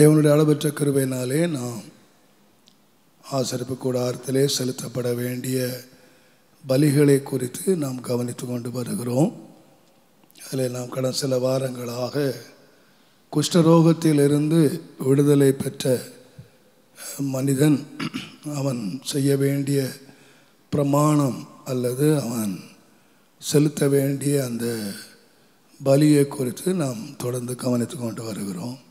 தேவனுடைய அளவற்ற கருவையினாலே நாம் ஆசரிப்பு கூடாரத்திலே செலுத்தப்பட வேண்டிய பலிகளை குறித்து நாம் கவனித்து கொண்டு வருகிறோம். அதில் நாம் கடந்த சில வாரங்களாக குஷ்டரோகத்திலிருந்து விடுதலை பெற்ற மனிதன் அவன் செய்ய வேண்டிய பிரமாணம் அல்லது அவன் செலுத்த வேண்டிய அந்த பலியை குறித்து நாம் தொடர்ந்து கவனித்து கொண்டு வருகிறோம்.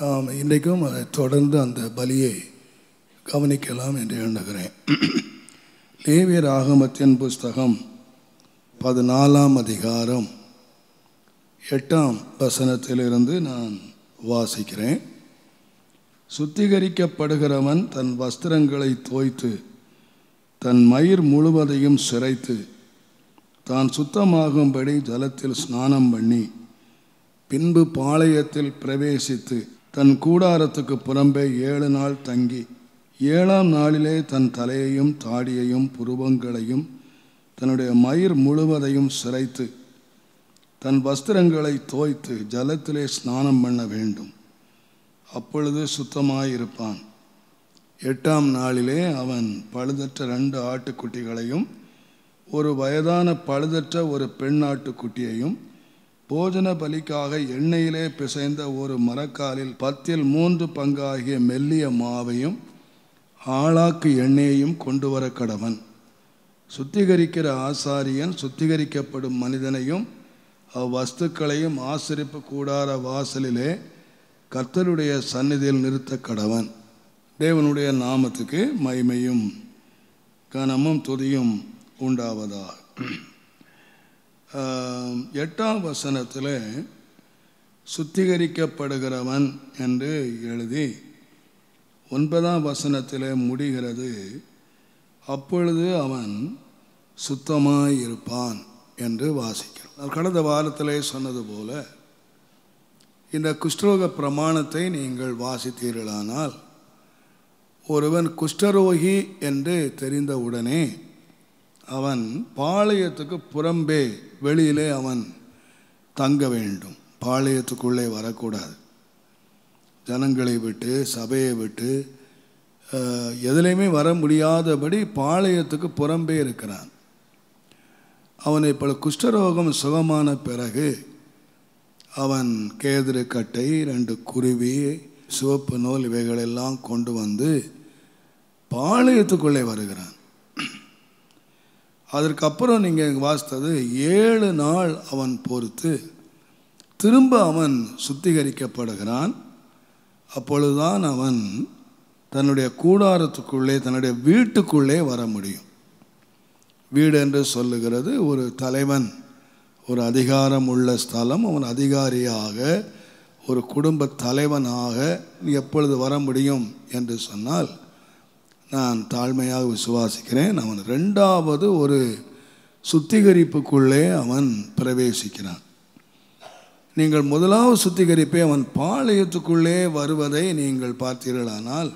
நாம் இன்றைக்கும் அதை தொடர்ந்து அந்த பலியை கவனிக்கலாம் என்று எண்ணுகிறேன் லேவியர் ஆகமத்தின் புஸ்தகம் பதினாலாம் அதிகாரம் எட்டாம் வசனத்திலிருந்து நான் வாசிக்கிறேன். சுத்திகரிக்கப்படுகிறவன் தன் வஸ்திரங்களை தோய்த்து தன் மயிர் முழுவதையும் சிரைத்து தான் சுத்தமாகும்படி ஜலத்தில் ஸ்நானம் பண்ணி பின்பு பாளையத்தில் பிரவேசித்து தன் கூடாரத்துக்கு புறம்பே ஏழு நாள் தங்கி ஏழாம் நாளிலே தன் தலையையும் தாடியையும் புருவங்களையும் தன்னுடைய மயிர் முழுவதையும் சிரைத்து தன் வஸ்திரங்களை தோய்த்து ஜலத்திலே ஸ்நானம் பண்ண வேண்டும். அப்பொழுது சுத்தமாயிருப்பான். எட்டாம் நாளிலே அவன் பழுதற்ற ரெண்டு ஆட்டுக்குட்டிகளையும் ஒரு வயதான பழுதற்ற ஒரு பெண் ஆட்டுக்குட்டியையும் போஜன பலிக்காக எண்ணெயிலே பிசைந்த ஒரு மரக்காலில் பத்தில் மூன்று பங்காகிய மெல்லிய மாவையும் ஆளாக்கு எண்ணெயையும் கொண்டு வர கடவன். சுத்திகரிக்கிற ஆசாரியன் சுத்திகரிக்கப்படும் மனிதனையும் அவ்வஸ்துக்களையும் ஆசிரிப்பு கூடார வாசலிலே கர்த்தருடைய சந்நிதியில் நிறுத்த கடவன். தேவனுடைய நாமத்துக்கு மைமையும் கனமும் துதியும் உண்டாவதாக. எட்டாம் வசனத்தில் சுத்திகரிக்கப்படுகிறவன் என்று எழுதி ஒன்பதாம் வசனத்தில் முடிகிறது. அப்பொழுது அவன் சுத்தமாக இருப்பான் என்று வாசிக்கிறோம். கடந்த வாரத்திலே சொன்னது போல இந்த குஷ்டரோக பிரமாணத்தை நீங்கள் வாசித்தீர்களானால் ஒருவன் குஷ்டரோகி என்று தெரிந்தவுடனே அவன் பாளையத்துக்கு புறம்பே வெளியிலே அவன் தங்க வேண்டும். பாளையத்துக்குள்ளே வரக்கூடாது. ஜனங்களை விட்டு சபையை விட்டு எதுலேயுமே வர முடியாதபடி பாளையத்துக்கு புறம்பே இருக்கிறான். அவனை பல குஷ்டரோகம் சுகமான பிறகு அவன் கேதுரு கட்டை ரெண்டு குருவி சிவப்பு நூல் இவைகளெல்லாம் கொண்டு வந்து பாளையத்துக்குள்ளே வருகிறான். அதற்கப்புறம் நீங்கள் வாசித்தது ஏழு நாள் அவன் பொறுத்து. திரும்ப அவன் சுத்திகரிக்கப்படுகிறான். அப்பொழுதுதான் அவன் தன்னுடைய கூடாரத்துக்குள்ளே தன்னுடைய வீட்டுக்குள்ளே வர முடியும். வீடு என்று சொல்லுகிறது ஒரு தலைவன் ஒரு அதிகாரம் உள்ள ஸ்தலம் அவன் அதிகாரியாக ஒரு குடும்ப தலைவனாக எப்பொழுது வர முடியும் என்று சொன்னால் நான் தாழ்மையாக விசுவாசிக்கிறேன். அவன் ரெண்டாவது ஒரு சுத்திகரிப்புக்குள்ளே அவன் பிரவேசிக்கிறான். நீங்கள் முதலாவது சுத்திகரிப்பை அவன் பாளையத்துக்குள்ளே வருவதை நீங்கள் பார்த்தீர்களானால்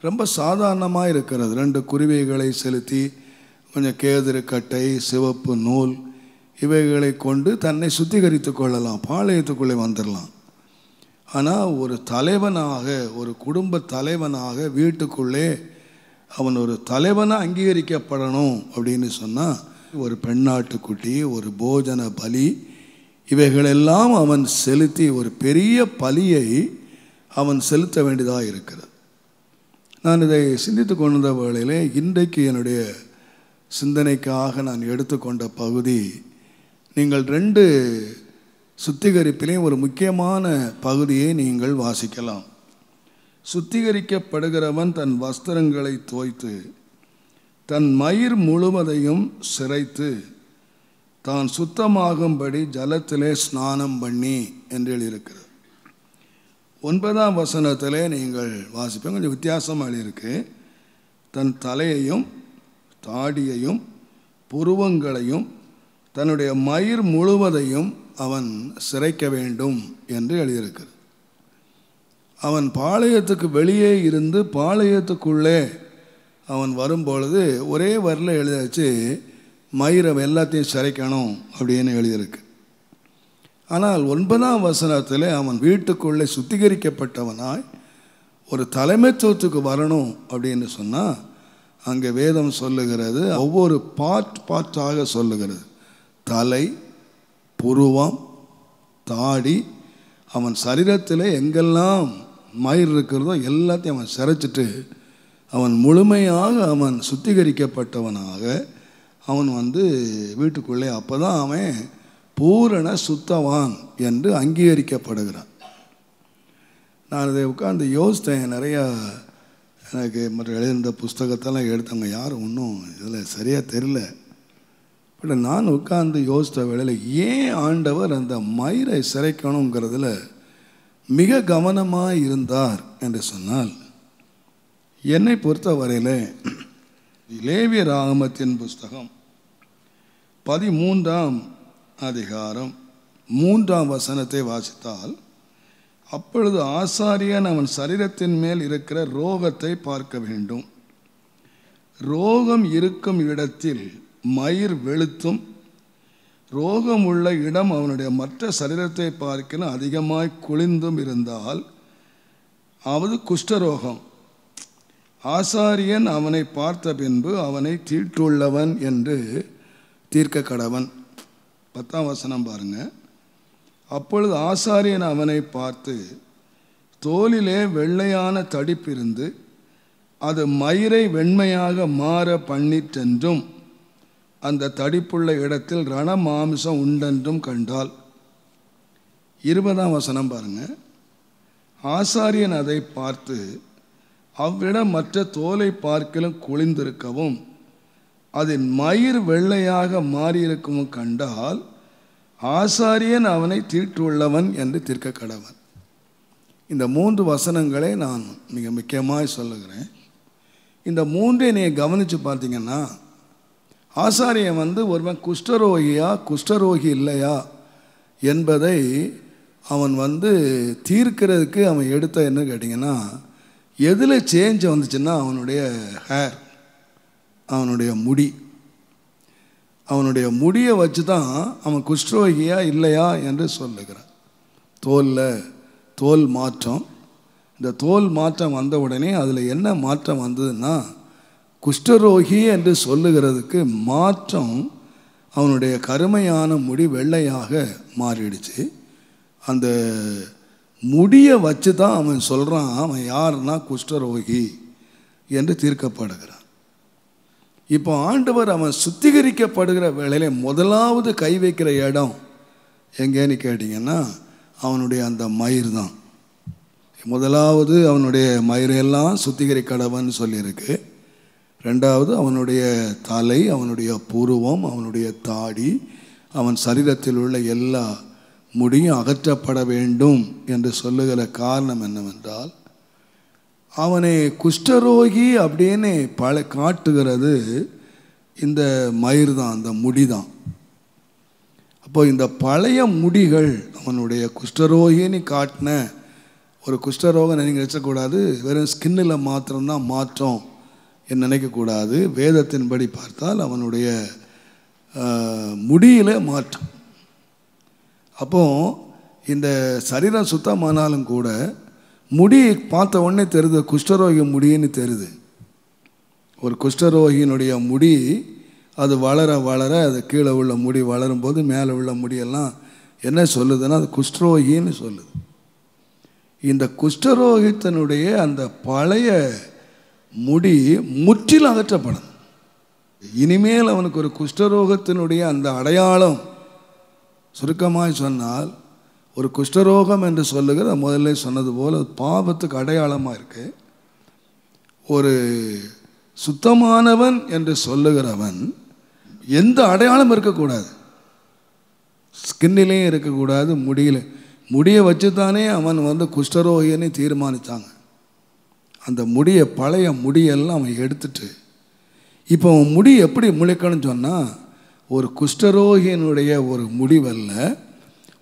ரொம்ப சாதாரணமாக இருக்கிறது. ரெண்டு குருவிகளை செலுத்தி கொஞ்சம் கேதுரு கட்டை சிவப்பு நூல் இவைகளை கொண்டு தன்னை சுத்திகரித்து கொள்ளலாம். பாளையத்துக்குள்ளே வந்துடலாம். ஆனால் ஒரு தலைவனாக ஒரு குடும்ப தலைவனாக வீட்டுக்குள்ளே அவன் ஒரு தலைவனாக அங்கீகரிக்கப்படணும் அப்படின்னு சொன்னால் ஒரு பெண்ணாட்டுக்குட்டி ஒரு போஜன பலி இவைகளெல்லாம் அவன் செலுத்தி ஒரு பெரிய பலியை அவன் செலுத்த வேண்டியதாக இருக்கிறது. நான் இதை சிந்தித்து கொண்ட வேளையிலே இன்றைக்கு என்னுடைய சிந்தனைக்காக நான் எடுத்துக்கொண்ட பகுதி நீங்கள் ரெண்டு சுத்திகரிப்பிலையும் ஒரு முக்கியமான பகுதியை நீங்கள் வாசிக்கலாம். சுத்திகரிக்கப்படுகிறவன் தன் வஸ்திரங்களை தோய்த்து தன் மயிர் முழுவதையும் சிரைத்து தான் சுத்தமாகும்படி ஜலத்திலே ஸ்நானம் பண்ணி என்று எழுதியிருக்கிறது ஒன்பதாம் வசனத்திலே நீங்கள் வாசிப்பேன் கொஞ்சம் வித்தியாசமாக எழுதியிருக்கு. தன் தலையையும் தாடியையும் புருவங்களையும் தன்னுடைய மயிர் முழுவதையும் அவன் சிரைக்க வேண்டும் என்று எழுதியிருக்கிறது அவன் பாளையத்துக்கு வெளியே இருந்து பாளையத்துக்குள்ளே அவன் வரும்பொழுது ஒரே வரில் எழுதியாச்சு மயிரை எல்லாத்தையும் சிறைக்கணும் அப்படின்னு எழுதியிருக்கு. ஆனால் ஒன்பதாம் வசனத்தில் அவன் வீட்டுக்குள்ளே சுத்திகரிக்கப்பட்டவனாய் ஒரு தலைமைத்துவத்துக்கு வரணும் அப்படின்னு சொன்னால் அங்கே வேதம் சொல்லுகிறது ஒவ்வொரு பார்ட் பார்ட்டாக சொல்லுகிறது. தலை புருவம் தாடி அவன் சரீரத்தில் எங்கெல்லாம் மயிர் இருக்கிறதோ எல்லாத்தையும் அவன் சிரைச்சிட்டு அவன் முழுமையாக அவன் சுத்திகரிக்கப்பட்டவனாக அவன் வந்து வீட்டுக்குள்ளே அப்போ தான் அவன் பூரண சுத்தவான் என்று அங்கீகரிக்கப்படுகிறான். நான் இதை உட்காந்து யோசித்தேன். நிறையா எனக்கு மற்ற எழுதியிருந்த புஸ்தகத்தெல்லாம் எடுத்தவங்க யாரும் ஒன்றும் இதில் சரியாக தெரில பட் நான் உட்காந்து யோசித்த வேளையில் ஏன் ஆண்டவர் அந்த மயிரை சிறைக்கணுங்கிறதுல மிக கவனமாக இருந்தார் என்று சொன்னால் என்னை பொறுத்த வரையில் லேவிய ராகமத்தின் புஸ்தகம் பதிமூன்றாம் அதிகாரம் மூன்றாம் வசனத்தை வாசித்தால் அப்பொழுது ஆசாரியன் அவன் சரீரத்தின் மேல் இருக்கிற ரோகத்தை பார்க்க வேண்டும். ரோகம் இருக்கும் இடத்தில் மயிர் வெளுத்தும் ரோகம் உள்ள இடம் அவனுடைய மற்ற சரீரத்தை பார்க்கிலும் அதிகமாய் குளிந்தும் இருந்தால் அவது குஷ்டரோகம். ஆசாரியன் அவனை பார்த்த பின்பு அவனை தீட்டுள்ளவன் என்று தீர்க்க கடவன் பத்தாம் வசனம் பாருங்க. அப்பொழுது ஆசாரியன் அவனை பார்த்து தோலிலே வெள்ளையான தடிப்பிருந்து அது மயிரை வெண்மையாக மாற பண்ணிற்றென்றும் அந்த தடிப்புள்ள இடத்தில் ரண மாமிசம் உண்டென்றும் கண்டால் இருபதாம் வசனம் பாருங்க. ஆசாரியன் அதை பார்த்து அவ்விடம் மற்ற தோலை பார்க்கிலும் குளிந்திருக்கவும் அதன் மயிர் வெள்ளையாக மாறியிருக்கவும் கண்டால் ஆசாரியன் அவனை தீட்டுள்ளவன் என்று தீர்க்க கடவன். இந்த மூன்று வசனங்களை நான் மிக முக்கியமாக சொல்லுகிறேன். இந்த மூன்றை நீங்கள் கவனித்து பார்த்தீங்கன்னா ஆசாரியன் வந்து ஒருவன் குஷ்டரோகியா குஷ்டரோகி இல்லையா என்பதை அவன் வந்து தீர்க்கிறதுக்கு அவன் எடுத்த என்ன கேட்டிங்கன்னா எதில் சேஞ்ச் வந்துச்சுன்னா அவனுடைய ஹேர் அவனுடைய முடி. அவனுடைய முடியை வச்சு தான் அவன் குஷ்டரோகியா இல்லையா என்று சொல்லுகிறான். தோலில் தோல் மாற்றம். இந்த தோல் மாற்றம் வந்த உடனே அதில் என்ன மாற்றம் வந்ததுன்னா குஷ்டரோகி என்று சொல்லுகிறதுக்கு மாற்றம் அவனுடைய கருமையான முடி வெள்ளையாக மாறிடுச்சு. அந்த முடியை வச்சு தான் அவன் சொல்கிறான் அவன் யாருன்னா குஷ்டரோகி என்று தீர்க்கப்படுகிறான். இப்போ ஆண்டவர் அவன் சுத்திகரிக்கப்படுகிற வேளையில முதலாவது கை வைக்கிற இடம் எங்கேன்னு கேட்டிங்கன்னா அவனுடைய அந்த மயிர் தான் முதலாவது அவனுடைய மயிரெல்லாம் சுத்திகரிக்கடவன் சொல்லியிருக்கு. ரெண்டாவது அவனுடைய தலை அவனுடைய பூர்வம் அவனுடைய தாடி அவன் சரீரத்தில் உள்ள எல்லா முடியும் அகற்றப்பட வேண்டும் என்று சொல்லுகிற காரணம் என்னவென்றால் அவனை குஷ்டரோகி அப்படின்னு பல காட்டுகிறது. இந்த மயிர் தான் அந்த முடி தான். அப்போ இந்த பழைய முடிகள் அவனுடைய குஷ்டரோகின்னு காட்டின ஒரு குஷ்டரோகம் நீங்கள் வச்சக்கூடாது வெறும் ஸ்கின்னில் மாத்திரம்தான் மாற்றம். என்று நினைக்கக்கூடாது. வேதத்தின்படி பார்த்தால் அவனுடைய முடியில் மாற்றம். அப்போ இந்த சரீரம் சுத்தமானாலும் கூட முடி பார்த்த உடனே தெரியுது குஷ்டரோகி முடின்னு தெரியுது ஒரு குஷ்டரோகியினுடைய முடி அது வளர வளர அது கீழே உள்ள முடி வளரும்போது மேலே உள்ள முடியெல்லாம் என்ன சொல்லுதுன்னா அது குஷ்டரோகின்னு சொல்லுது. இந்த குஷ்டரோகித்தனுடைய அந்த பழைய முடி முற்றிலும் அகற்றப்படும். இனிமேல் அவனுக்கு ஒரு குஷ்டரோகத்தினுடைய அந்த அடையாளம் சுருக்கமாய் சொன்னால் ஒரு குஷ்டரோகம் என்று சொல்லுகிற முதல்ல சொன்னது போல் பாவத்துக்கு அடையாளமாக இருக்குது ஒரு சுத்தமானவன் என்று சொல்லுகிறவன் எந்த அடையாளம் இருக்கக்கூடாது. ஸ்கின்னிலையும் இருக்கக்கூடாது முடியல முடியை வச்சு தானே அவன் வந்து குஷ்டரோகின்னு தீர்மானித்தாங்க அந்த முடியை பழைய முடியெல்லாம் அவன் எடுத்துட்டு இப்போ அவன் முடி எப்படி முளைக்கணும்னு சொன்னால் ஒரு குஷ்டரோகியனுடைய ஒரு முடிவல்ல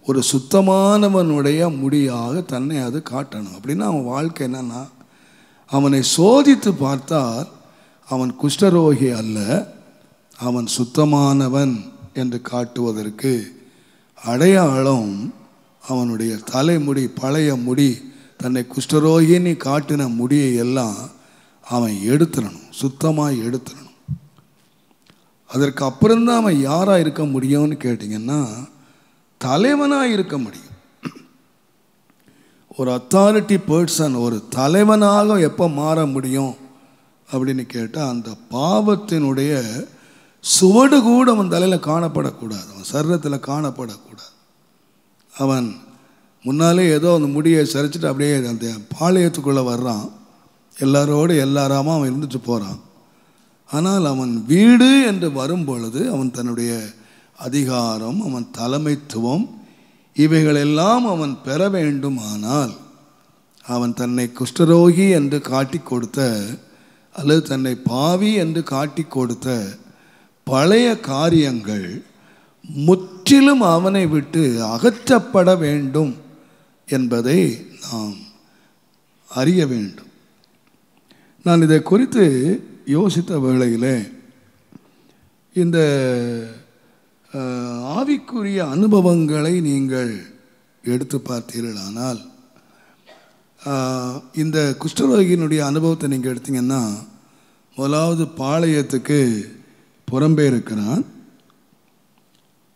ஒரு சுத்தமானவனுடைய முடியாக தன்னை அது காட்டணும். அப்படின்னா அவன் வாழ்க்கை என்னன்னா அவனை சோதித்து பார்த்தால் அவன் குஷ்டரோகி அல்ல அவன் சுத்தமானவன் என்று காட்டுவதற்கு அடையாளம் அவனுடைய தலைமுடி பழைய முடி தன்னை குஷ்டரோகின்னு காட்டின முடியை எல்லாம் அவன் எடுத்துடணும் சுத்தமாக எடுத்துடணும். அதற்கு அப்புறம்தான் அவன் யாராக இருக்க முடியும்னு கேட்டிங்கன்னா தலைவனாக இருக்க முடியும். ஒரு அத்தாரிட்டி பர்சன் ஒரு தலைவனாக எப்போ மாற முடியும் அப்படின்னு கேட்டால் அந்த பாவத்தினுடைய சுவடு கூட அவன் தலையில் காணப்படக்கூடாது. அவன் சரீரத்தில் காணப்படக்கூடாது. அவன் முன்னாலே ஏதோ அந்த முடியை சரிச்சிட்டு அப்படியே அந்த பாளையத்துக்குள்ளே வர்றான். எல்லாரோடு எல்லாராம அவன் இருந்துட்டு போகிறான் ஆனால் அவன் வீடு என்று வரும் பொழுது அவன் தன்னுடைய அதிகாரம் அவன் தலைமைத்துவம் இவைகளெல்லாம் அவன் பெற வேண்டுமானால் அவன் தன்னை குஷ்டரோகி என்று காட்டி கொடுத்த அல்லது தன்னை பாவி என்று காட்டி கொடுத்த பழைய காரியங்கள் முற்றிலும் அவனை விட்டு அகற்றப்பட வேண்டும். என்பதை நாம் அறிய வேண்டும். நான் இதை குறித்து யோசித்த வேளையிலே இந்த ஆவிக்குரிய அனுபவங்களை நீங்கள் எடுத்து பார்த்தீர்களானால் இந்த குஷ்டரோகியினுடைய அனுபவத்தை நீங்கள் எடுத்தீங்கன்னா முதலாவது பாளையத்துக்கு புறம்பே இருக்கிறான்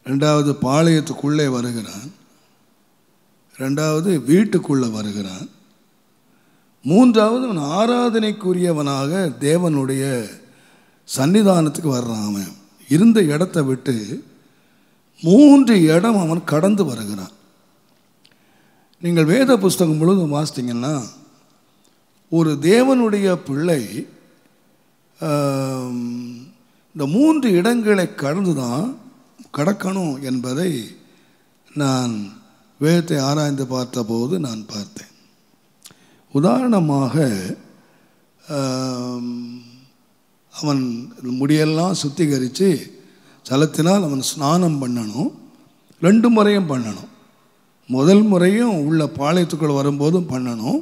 ரெண்டாவது பாளையத்துக்குள்ளே வருகிறான் ரெண்டாவது வீட்டுக்குள்ளே வருகிறான். மூன்றாவது அவன் ஆராதனைக்குரியவனாக தேவனுடைய சன்னிதானத்துக்கு வர்றான் அவன். இருந்த இடத்த விட்டு மூன்று இடம் அவன் கடந்து வருகிறான். நீங்கள் வேத புஸ்தகம் முழுவதும் வாசித்தீங்கன்னா ஒரு தேவனுடைய பிள்ளை இந்த மூன்று இடங்களை கடந்து தான் கடக்கணும் என்பதை நான் வேதத்தை ஆராய்ந்து பார்த்தபோது நான் பார்த்தேன். உதாரணமாக அவன் முடியெல்லாம் சுத்திகரித்து சலத்தினால் அவன் ஸ்நானம் பண்ணணும் ரெண்டு முறையும் பண்ணணும். முதல் முறையும் உள்ள பாளையத்துக்குள்ளே வரும்போதும் பண்ணணும்.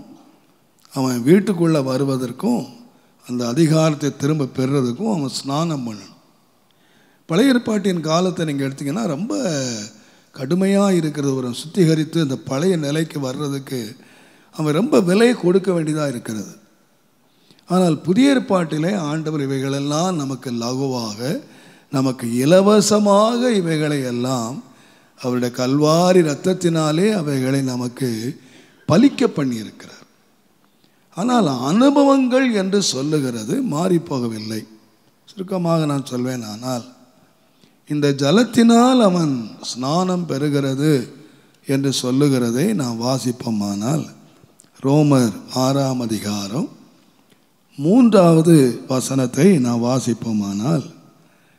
அவன் வீட்டுக்குள்ளே வருவதற்கும் அந்த அதிகாரத்தை திரும்ப பெறுறதுக்கும் அவன் ஸ்நானம் பண்ணணும். பழைய ஏற்பாட்டின் காலத்தை நீங்கள் எடுத்தீங்கன்னா ரொம்ப கடுமையாக இருக்கிறது ஒரு சுத்திகரித்து அந்த பழைய நிலைக்கு வர்றதுக்கு அவன் ரொம்ப விலை கொடுக்க வேண்டியதாக இருக்கிறது. ஆனால் புதிய ஏற்பாட்டிலே ஆண்டவர் இவைகளெல்லாம் நமக்கு லகுவாக நமக்கு இலவசமாக இவைகளை எல்லாம் அவருடைய கல்வாரி ரத்தத்தினாலே அவைகளை நமக்கு பலிக்க பண்ணியிருக்கிறார். ஆனால் அனுபவங்கள் என்று சொல்லுகிறது மாறிப்போகவில்லை. சுருக்கமாக நான் சொல்வேன் ஆனால் இந்த ஜலத்தினால் அவன் ஸ்நானம் பெறுகிறது என்று சொல்லுகிறதை நாம் வாசிப்போமானால் ரோமர் ஆறாம் அதிகாரம் மூன்றாவது வசனத்தை நாம் வாசிப்போமானால்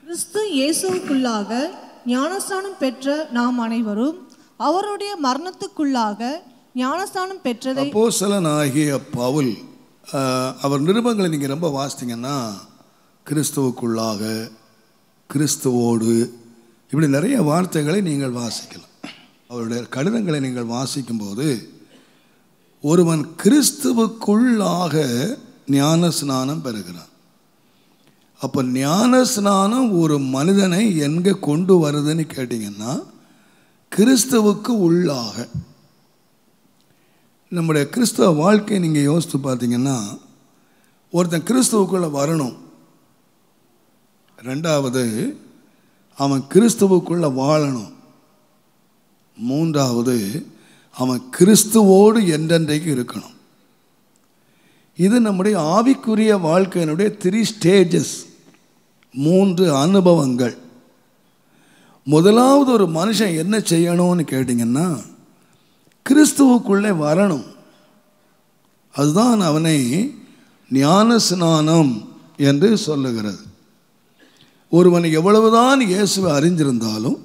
கிறிஸ்து இயேசுவுக்குள்ளாக ஞானஸ்தானம் பெற்ற நாம் அனைவரும் அவருடைய மரணத்துக்குள்ளாக ஞானஸ்தானம் பெற்றதை அப்போஸ்தலனாகிய பவுல் ஆஹ், அவர் நிருபங்களை நீங்கள் ரொம்ப வாசித்தீங்கன்னா கிறிஸ்துவுக்குள்ளாக கிறிஸ்துவோடு. இப்படி நிறைய வார்த்தைகளை நீங்கள் வாசிக்கலாம். அவருடைய கடிதங்களை நீங்கள் வாசிக்கும்போது ஒருவன் கிறிஸ்துவுக்குள்ளாக ஞான ஸ்நானம் பெறுகிறான். அப்போ ஞான ஸ்நானம் ஒரு மனிதனை எங்கே கொண்டு வருதுன்னு கேட்டிங்கன்னா கிறிஸ்துவுக்கு உள்ளாக. நம்முடைய கிறிஸ்தவ வாழ்க்கையை நீங்கள் யோசித்து பார்த்தீங்கன்னா ஒருத்தன் கிறிஸ்துவுக்குள்ளே வரணும். ரெண்டாவது அவன் கிறிஸ்துவுக்குள்ளே வாழணும். மூன்றாவது அவன் கிறிஸ்துவோடு என்றென்றைக்கு இருக்கணும். இது நம்முடைய ஆவிக்குரிய வாழ்க்கையினுடைய த்ரீ ஸ்டேஜஸ் மூன்று அனுபவங்கள். முதலாவது ஒரு மனுஷன் என்ன செய்யணும்னு கேட்டிங்கன்னா கிறிஸ்துவுக்குள்ளே வரணும். அதுதான் அவனை ஞான ஸ்நானம் என்று சொல்லுகிறது. ஒருவன் எவ்வளவுதான் இயேசுவை அறிஞ்சிருந்தாலும்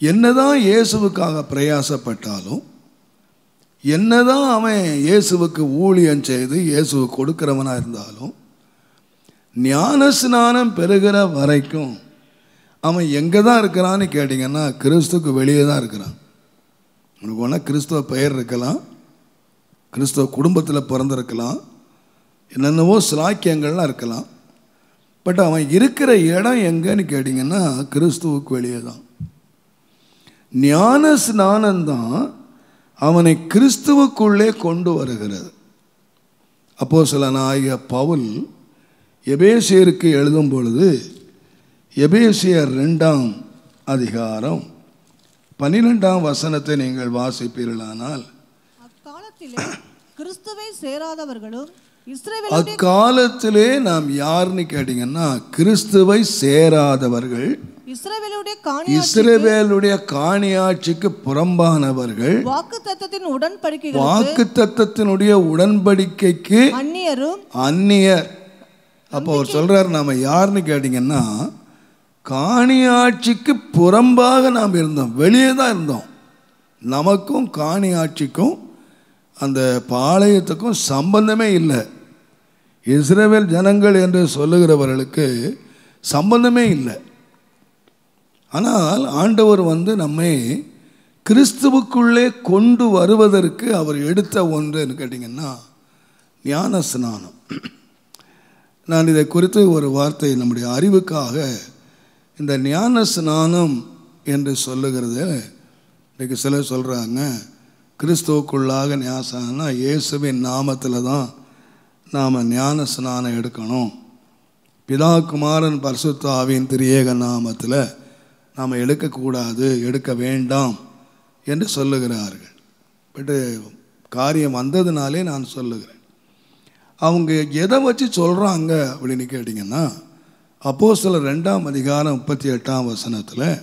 என்னதான் இயேசுவுக்காக பிரயாசப்பட்டாலும் என்னதான் அவன் இயேசுவுக்கு ஊழியம் செய்து இயேசுவை கொடுக்கிறவனாக இருந்தாலும் ஞான ஸ்நானம் பெறுகிற வரைக்கும் அவன் எங்கே தான் இருக்கிறான்னு கேட்டிங்கன்னா கிறிஸ்துக்கு வெளியே தான் இருக்கிறான். உனக்கு வேணால் கிறிஸ்துவ பெயர் இருக்கலாம் கிறிஸ்துவ குடும்பத்தில் பிறந்திருக்கலாம் என்னென்னவோ சிலாக்கியங்கள்லாம் இருக்கலாம். பட் அவன் இருக்கிற இடம் எங்கன்னு கேட்டிங்கன்னா கிறிஸ்துவுக்கு வெளியே தான். ஞான ஸ்நானந்தான் அவனை கிறிஸ்துவுக்குள்ளே கொண்டு வருகிறது. அப்போ சில நாயக பவுல் எபேசியருக்கு எழுதும் பொழுது எபேசியர் ரெண்டாம் அதிகாரம் பன்னிரெண்டாம் வசனத்தை நீங்கள் வாசிப்பீர்களானால் கிறிஸ்துவை சேராதவர்களும் அக்காலத்திலே நாம் யாருன்னு கேட்டீங்கன்னா கிறிஸ்துவை சேராதவர்கள் இஸ்ரவேலுடைய காணி இஸ்ரவேலுடைய காணியாட்சிக்கு புறம்பானவர்கள் வாக்கு தத்தத்தின் உடன்படிக்கைகள் வாக்கு தத்தத்தினுடைய உடன்படிக்கைக்கு அந்நியரும் அந்நியர். அப்போ அவர் சொல்றாரு நாம யாருன்னு கேட்டீங்கன்னா காணியாட்சிக்கு புறம்பாக நாம் இருந்தோம் வெளியே தான் இருந்தோம். நமக்கும் காணியாட்சிக்கும் அந்த பாளையத்துக்கும் சம்பந்தமே இல்லை. இஸ்ரேவேல் ஜனங்கள் என்று சொல்லுகிறவர்களுக்கு சம்பந்தமே இல்லை. ஆனால் ஆண்டவர் வந்து நம்மை கிறிஸ்துவுக்குள்ளே கொண்டு வருவதற்கு அவர் எடுத்த ஒன்றுன்னு கேட்டிங்கன்னா ஞான ஸ்நானம் நான் இதை குறித்து ஒரு வார்த்தை நம்முடைய அறிவுக்காக இந்த ஞான ஸ்நானம் என்று சொல்லுகிறது. இன்றைக்கு சிலர் சொல்கிறாங்க கிறிஸ்துவுக்குள்ளாக ஞாசனா இயேசுவின் நாமத்தில் தான் நாம் ஞான ஸ்நானம் எடுக்கணும். பிதா குமாரன் பரிசுத்தாவின் திரியேக நாமத்தில் நாம் எடுக்கக்கூடாது எடுக்க வேண்டாம் என்று சொல்லுகிறார்கள். பட்டு காரியம் வந்ததுனாலே நான் சொல்லுகிறேன். அவங்க எதை வச்சு சொல்கிறாங்க அப்படின்னு கேட்டிங்கன்னா அப்போ சில ரெண்டாம் அதிகாரம் முப்பத்தி எட்டாம் வசனத்தில்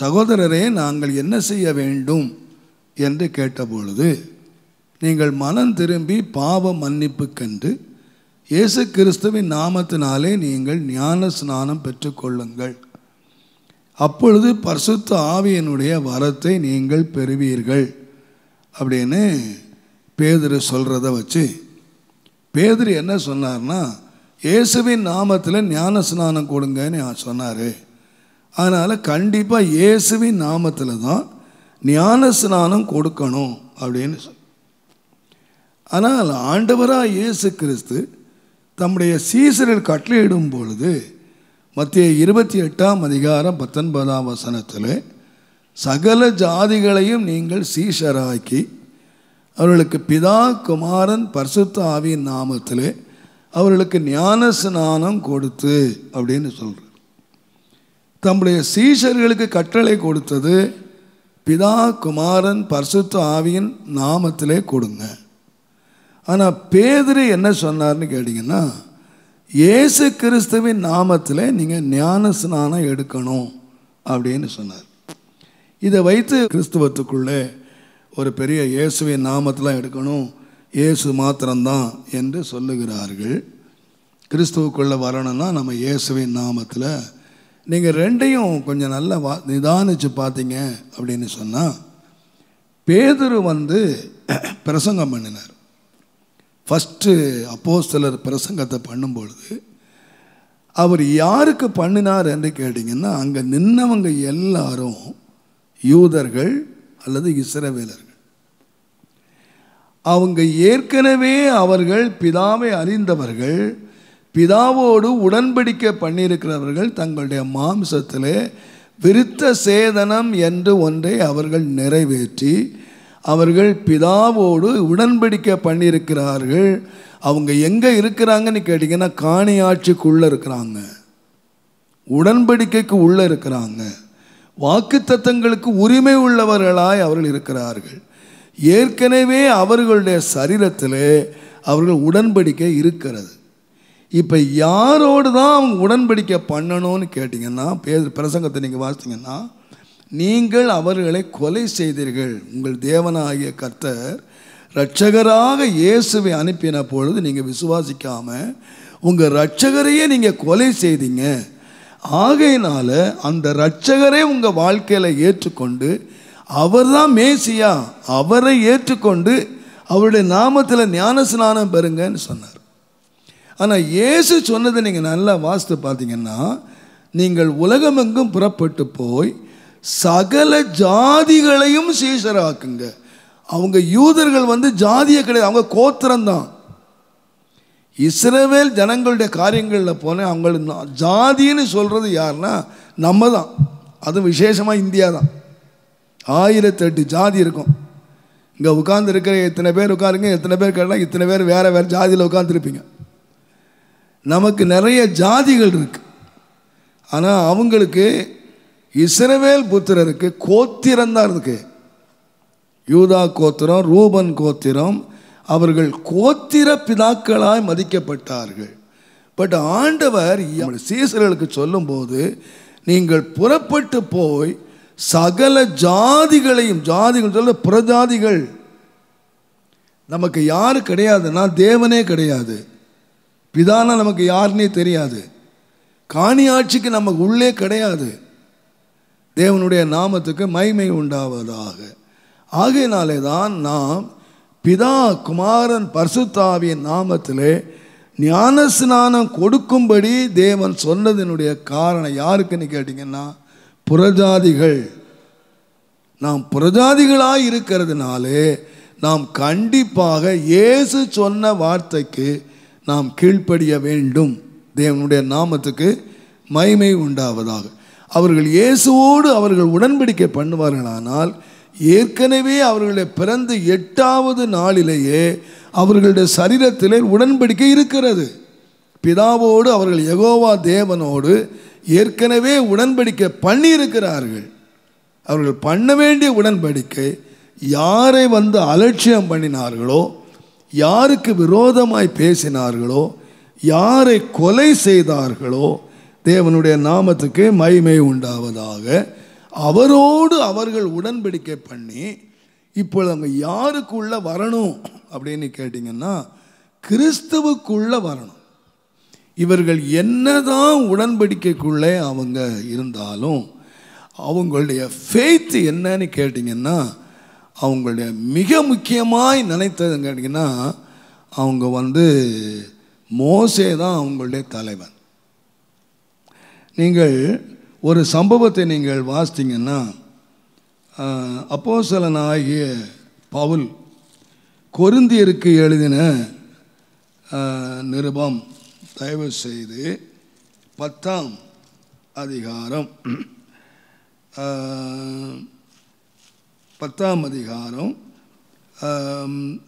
சகோதரரே நாங்கள் என்ன செய்ய வேண்டும் என்று கேட்டபொழுது நீங்கள் மனம் திரும்பி பாவ மன்னிப்பு கண்டு இயேசு கிறிஸ்துவின் நாமத்தினாலே நீங்கள் ஞான ஸ்நானம் பெற்றுக்கொள்ளுங்கள். அப்பொழுது பரிசுத்த ஆவியனுடைய வரத்தை நீங்கள் பெறுவீர்கள். அப்படின்னு பேதுரு சொல்கிறத வச்சு பேதுரு என்ன சொன்னார்னா இயேசுவின் நாமத்தில் ஞான ஸ்நானம் கொடுங்கன்னு சொன்னார். அதனால் கண்டிப்பாக இயேசுவின் நாமத்தில் தான் ஞான ஸ்நானம் கொடுக்கணும் அப்படின்னு ஆனால் ஆண்டவராக இயேசு கிறிஸ்து தம்முடைய சீசரில் கட்டளையிடும் பொழுது மத்திய இருபத்தி எட்டாம் அதிகாரம் பத்தொன்பதாம் வசனத்தில் சகல ஜாதிகளையும் நீங்கள் சீஷராக்கி அவர்களுக்கு பிதா குமாரன் பரிசுத்த ஆவியின் நாமத்திலே அவர்களுக்கு ஞான ஸ்நானம் கொடுத்து அப்படின்னு சொல்கிறார் தம்முடைய சீஷர்களுக்கு கட்டளை கொடுத்தது பிதா குமாரன் பரிசுத்த ஆவியின் நாமத்திலே கொடுங்க. ஆனால் பேதுரு என்ன சொன்னார்னு கேட்டிங்கன்னா இயேசு கிறிஸ்துவின் நாமத்தில் நீங்கள் ஞான ஸ்நானம் எடுக்கணும் அப்படின்னு சொன்னார். இதை வைத்து கிறிஸ்துவத்துக்குள்ளே ஒரு பெரிய இயேசுவின் நாமத்தில் எடுக்கணும் இயேசு மாத்திரம்தான் என்று சொல்லுகிறார்கள். கிறிஸ்துவுக்குள்ளே வரணும்னா நம்ம இயேசுவின் நாமத்தில் நீங்கள் ரெண்டையும் கொஞ்சம் நல்லா வா நிதானித்து பார்த்தீங்க அப்படின்னு சொன்னால் பேதுரு வந்து பிரசங்கம் பண்ணினார். ஃபஸ்ட்டு அப்போஸ்தலர் பிரசங்கத்தை பண்ணும்பொழுது அவர் யாருக்கு பண்ணினார் என்று கேட்டிங்கன்னா அங்கே நின்னவங்க எல்லாரும் யூதர்கள் அல்லது இஸ்ரவேலர்கள். அவங்க ஏற்கனவே அவர்கள் பிதாவை அறிந்தவர்கள் பிதாவோடு உடன்படிக்கை பண்ணியிருக்கிறவர்கள் தங்களுடைய மாம்சத்திலே விருத்த சேதனம் என்று ஒன்றை அவர்கள் நிறைவேற்றி அவர்கள் பிதாவோடு உடன்படிக்கை பண்ணியிருக்கிறார்கள். அவங்க எங்கே இருக்கிறாங்கன்னு கேட்டிங்கன்னா காணி ஆட்சிக்குள்ளே இருக்கிறாங்க. உடன்படிக்கைக்கு உள்ளே இருக்கிறாங்க. வாக்கு தத்தங்களுக்கு உரிமை உள்ளவர்களாய் அவர்கள் இருக்கிறார்கள். ஏற்கனவே அவர்களுடைய சரீரத்தில் அவர்கள் உடன்படிக்கை இருக்கிறது. இப்போ யாரோடு தான் அவங்க உடன்படிக்கை பண்ணணும்னு கேட்டிங்கன்னா பேர் பிரசங்கத்தை நீங்கள் வாசித்தீங்கன்னா நீங்கள் அவர்களை கொலை செய்தீர்கள். உங்கள் தேவனாகிய கர்த்தர் இரட்சகராக இயேசுவை அனுப்பின பொழுது நீங்கள் விசுவாசிக்காமல் உங்கள் இரட்சகரையே நீங்கள் கொலை செய்தீங்க. ஆகையினால் அந்த இரட்சகரே உங்கள் வாழ்க்கையில் ஏற்றுக்கொண்டு அவர் தான் மேசியா அவரை ஏற்றுக்கொண்டு அவருடைய நாமத்தில் ஞான ஸ்நானம் பெறுங்கன்னு சொன்னார். ஆனால் இயேசு சொன்னதை நீங்கள் நல்லா வாசித்து பார்த்தீங்கன்னா நீங்கள் உலகமெங்கும் புறப்பட்டு போய் சகல ஜாதிகளையும் சீசராக்குங்க அவங்க யூதர்கள் வந்து ஜாதியை கிடையாது. அவங்க கோத்திரம்தான். இஸ்ரவேல் ஜனங்களுடைய காரியங்களில் போனேன் அவங்களுக்கு ஜாதின்னு சொல்கிறது யாருன்னா நம்ம தான் அதுவும் விசேஷமாக இந்தியா தான் ஆயிரத்தெட்டு ஜாதி இருக்கும். இங்கே உட்கார்ந்து இருக்கிற எத்தனை பேர் உட்காருங்க எத்தனை பேர் கேட்டால் இத்தனை பேர் வேறு வேறு ஜாதியில் உட்காந்துருப்பீங்க நமக்கு நிறைய ஜாதிகள் இருக்குது ஆனால் அவங்களுக்கு இஸ்ரவேல் புத்திரருக்கு கோத்திரம் தான் இருக்கு. யூதா கோத்திரம் ரூபன் கோத்திரம் அவர்கள் கோத்திர பிதாக்களாய் மதிக்கப்பட்டார்கள். பட் ஆண்டவர் சீசர்களுக்கு சொல்லும்போது நீங்கள் புறப்பட்டு போய் சகல ஜாதிகளையும் ஜாதிகள் சொல்ல புறஜாதிகள் நமக்கு யார் கிடையாதுன்னா தேவனே கிடையாது. பிதானா நமக்கு யாருன்னே தெரியாது. காணி ஆட்சிக்கு நமக்கு உள்ளே கிடையாது. தேவனுடைய நாமத்துக்கு மைமை உண்டாவதாக. ஆகையினாலே தான் நாம் பிதா குமாரன் பரிசுத்தாவியின் நாமத்திலே ஞானஸ்நானம் கொடுக்கும்படி தேவன் சொன்னதனுடைய காரணம் யாருக்குன்னு கேட்டிங்கன்னா புறஜாதிகள். நாம் புறஜாதிகளாய் இருக்கிறதுனாலே நாம் கண்டிப்பாக இயேசு சொன்ன வார்த்தைக்கு நாம் கீழ்ப்படிய வேண்டும். தேவனுடைய நாமத்துக்கு மைமை உண்டாவதாக. அவர்கள் இயேசுவோடு அவர்கள் உடன்படிக்கை பண்ணுவார்களானால் ஏற்கனவே அவர்களை பிறந்து எட்டாவது நாளிலேயே அவர்களுடைய சரீரத்திலே உடன்படிக்கை இருக்கிறது. பிதாவோடு அவர்கள் எகோவா தேவனோடு ஏற்கனவே உடன்படிக்கை பண்ணியிருக்கிறார்கள். அவர்கள் பண்ண வேண்டிய உடன்படிக்கை யாரை வந்து அலட்சியம் பண்ணினார்களோ யாருக்கு விரோதமாய் பேசினார்களோ யாரை கொலை செய்தார்களோ தேவனுடைய நாமத்துக்கு மகிமை உண்டாவதாக. அவரோடு அவர்கள் உடன்படிக்கை பண்ணி இப்பொழுது அவங்க யாருக்குள்ளே வரணும் அப்படின்னு கேட்டிங்கன்னா கிறிஸ்துவுக்குள்ளே வரணும். இவர்கள் என்னதான் உடன்படிக்கைக்குள்ளே அவங்க இருந்தாலும் அவங்களுடைய ஃபெய்த் என்னன்னு கேட்டிங்கன்னா அவங்களுடைய மிக முக்கியமாய் நினைத்ததுன்னு கேட்டிங்கன்னா அவங்க வந்து மோசே தான் அவங்களுடைய தலைவன். நீங்கள் ஒரு சம்பவத்தை நீங்கள் வாசித்தீங்கன்னா அப்போசலனாகிய பவுல் கொருந்தியருக்கு எழுதின நிருபம் தயவு செய்து பத்தாம் அதிகாரம் பத்தாம் அதிகாரம்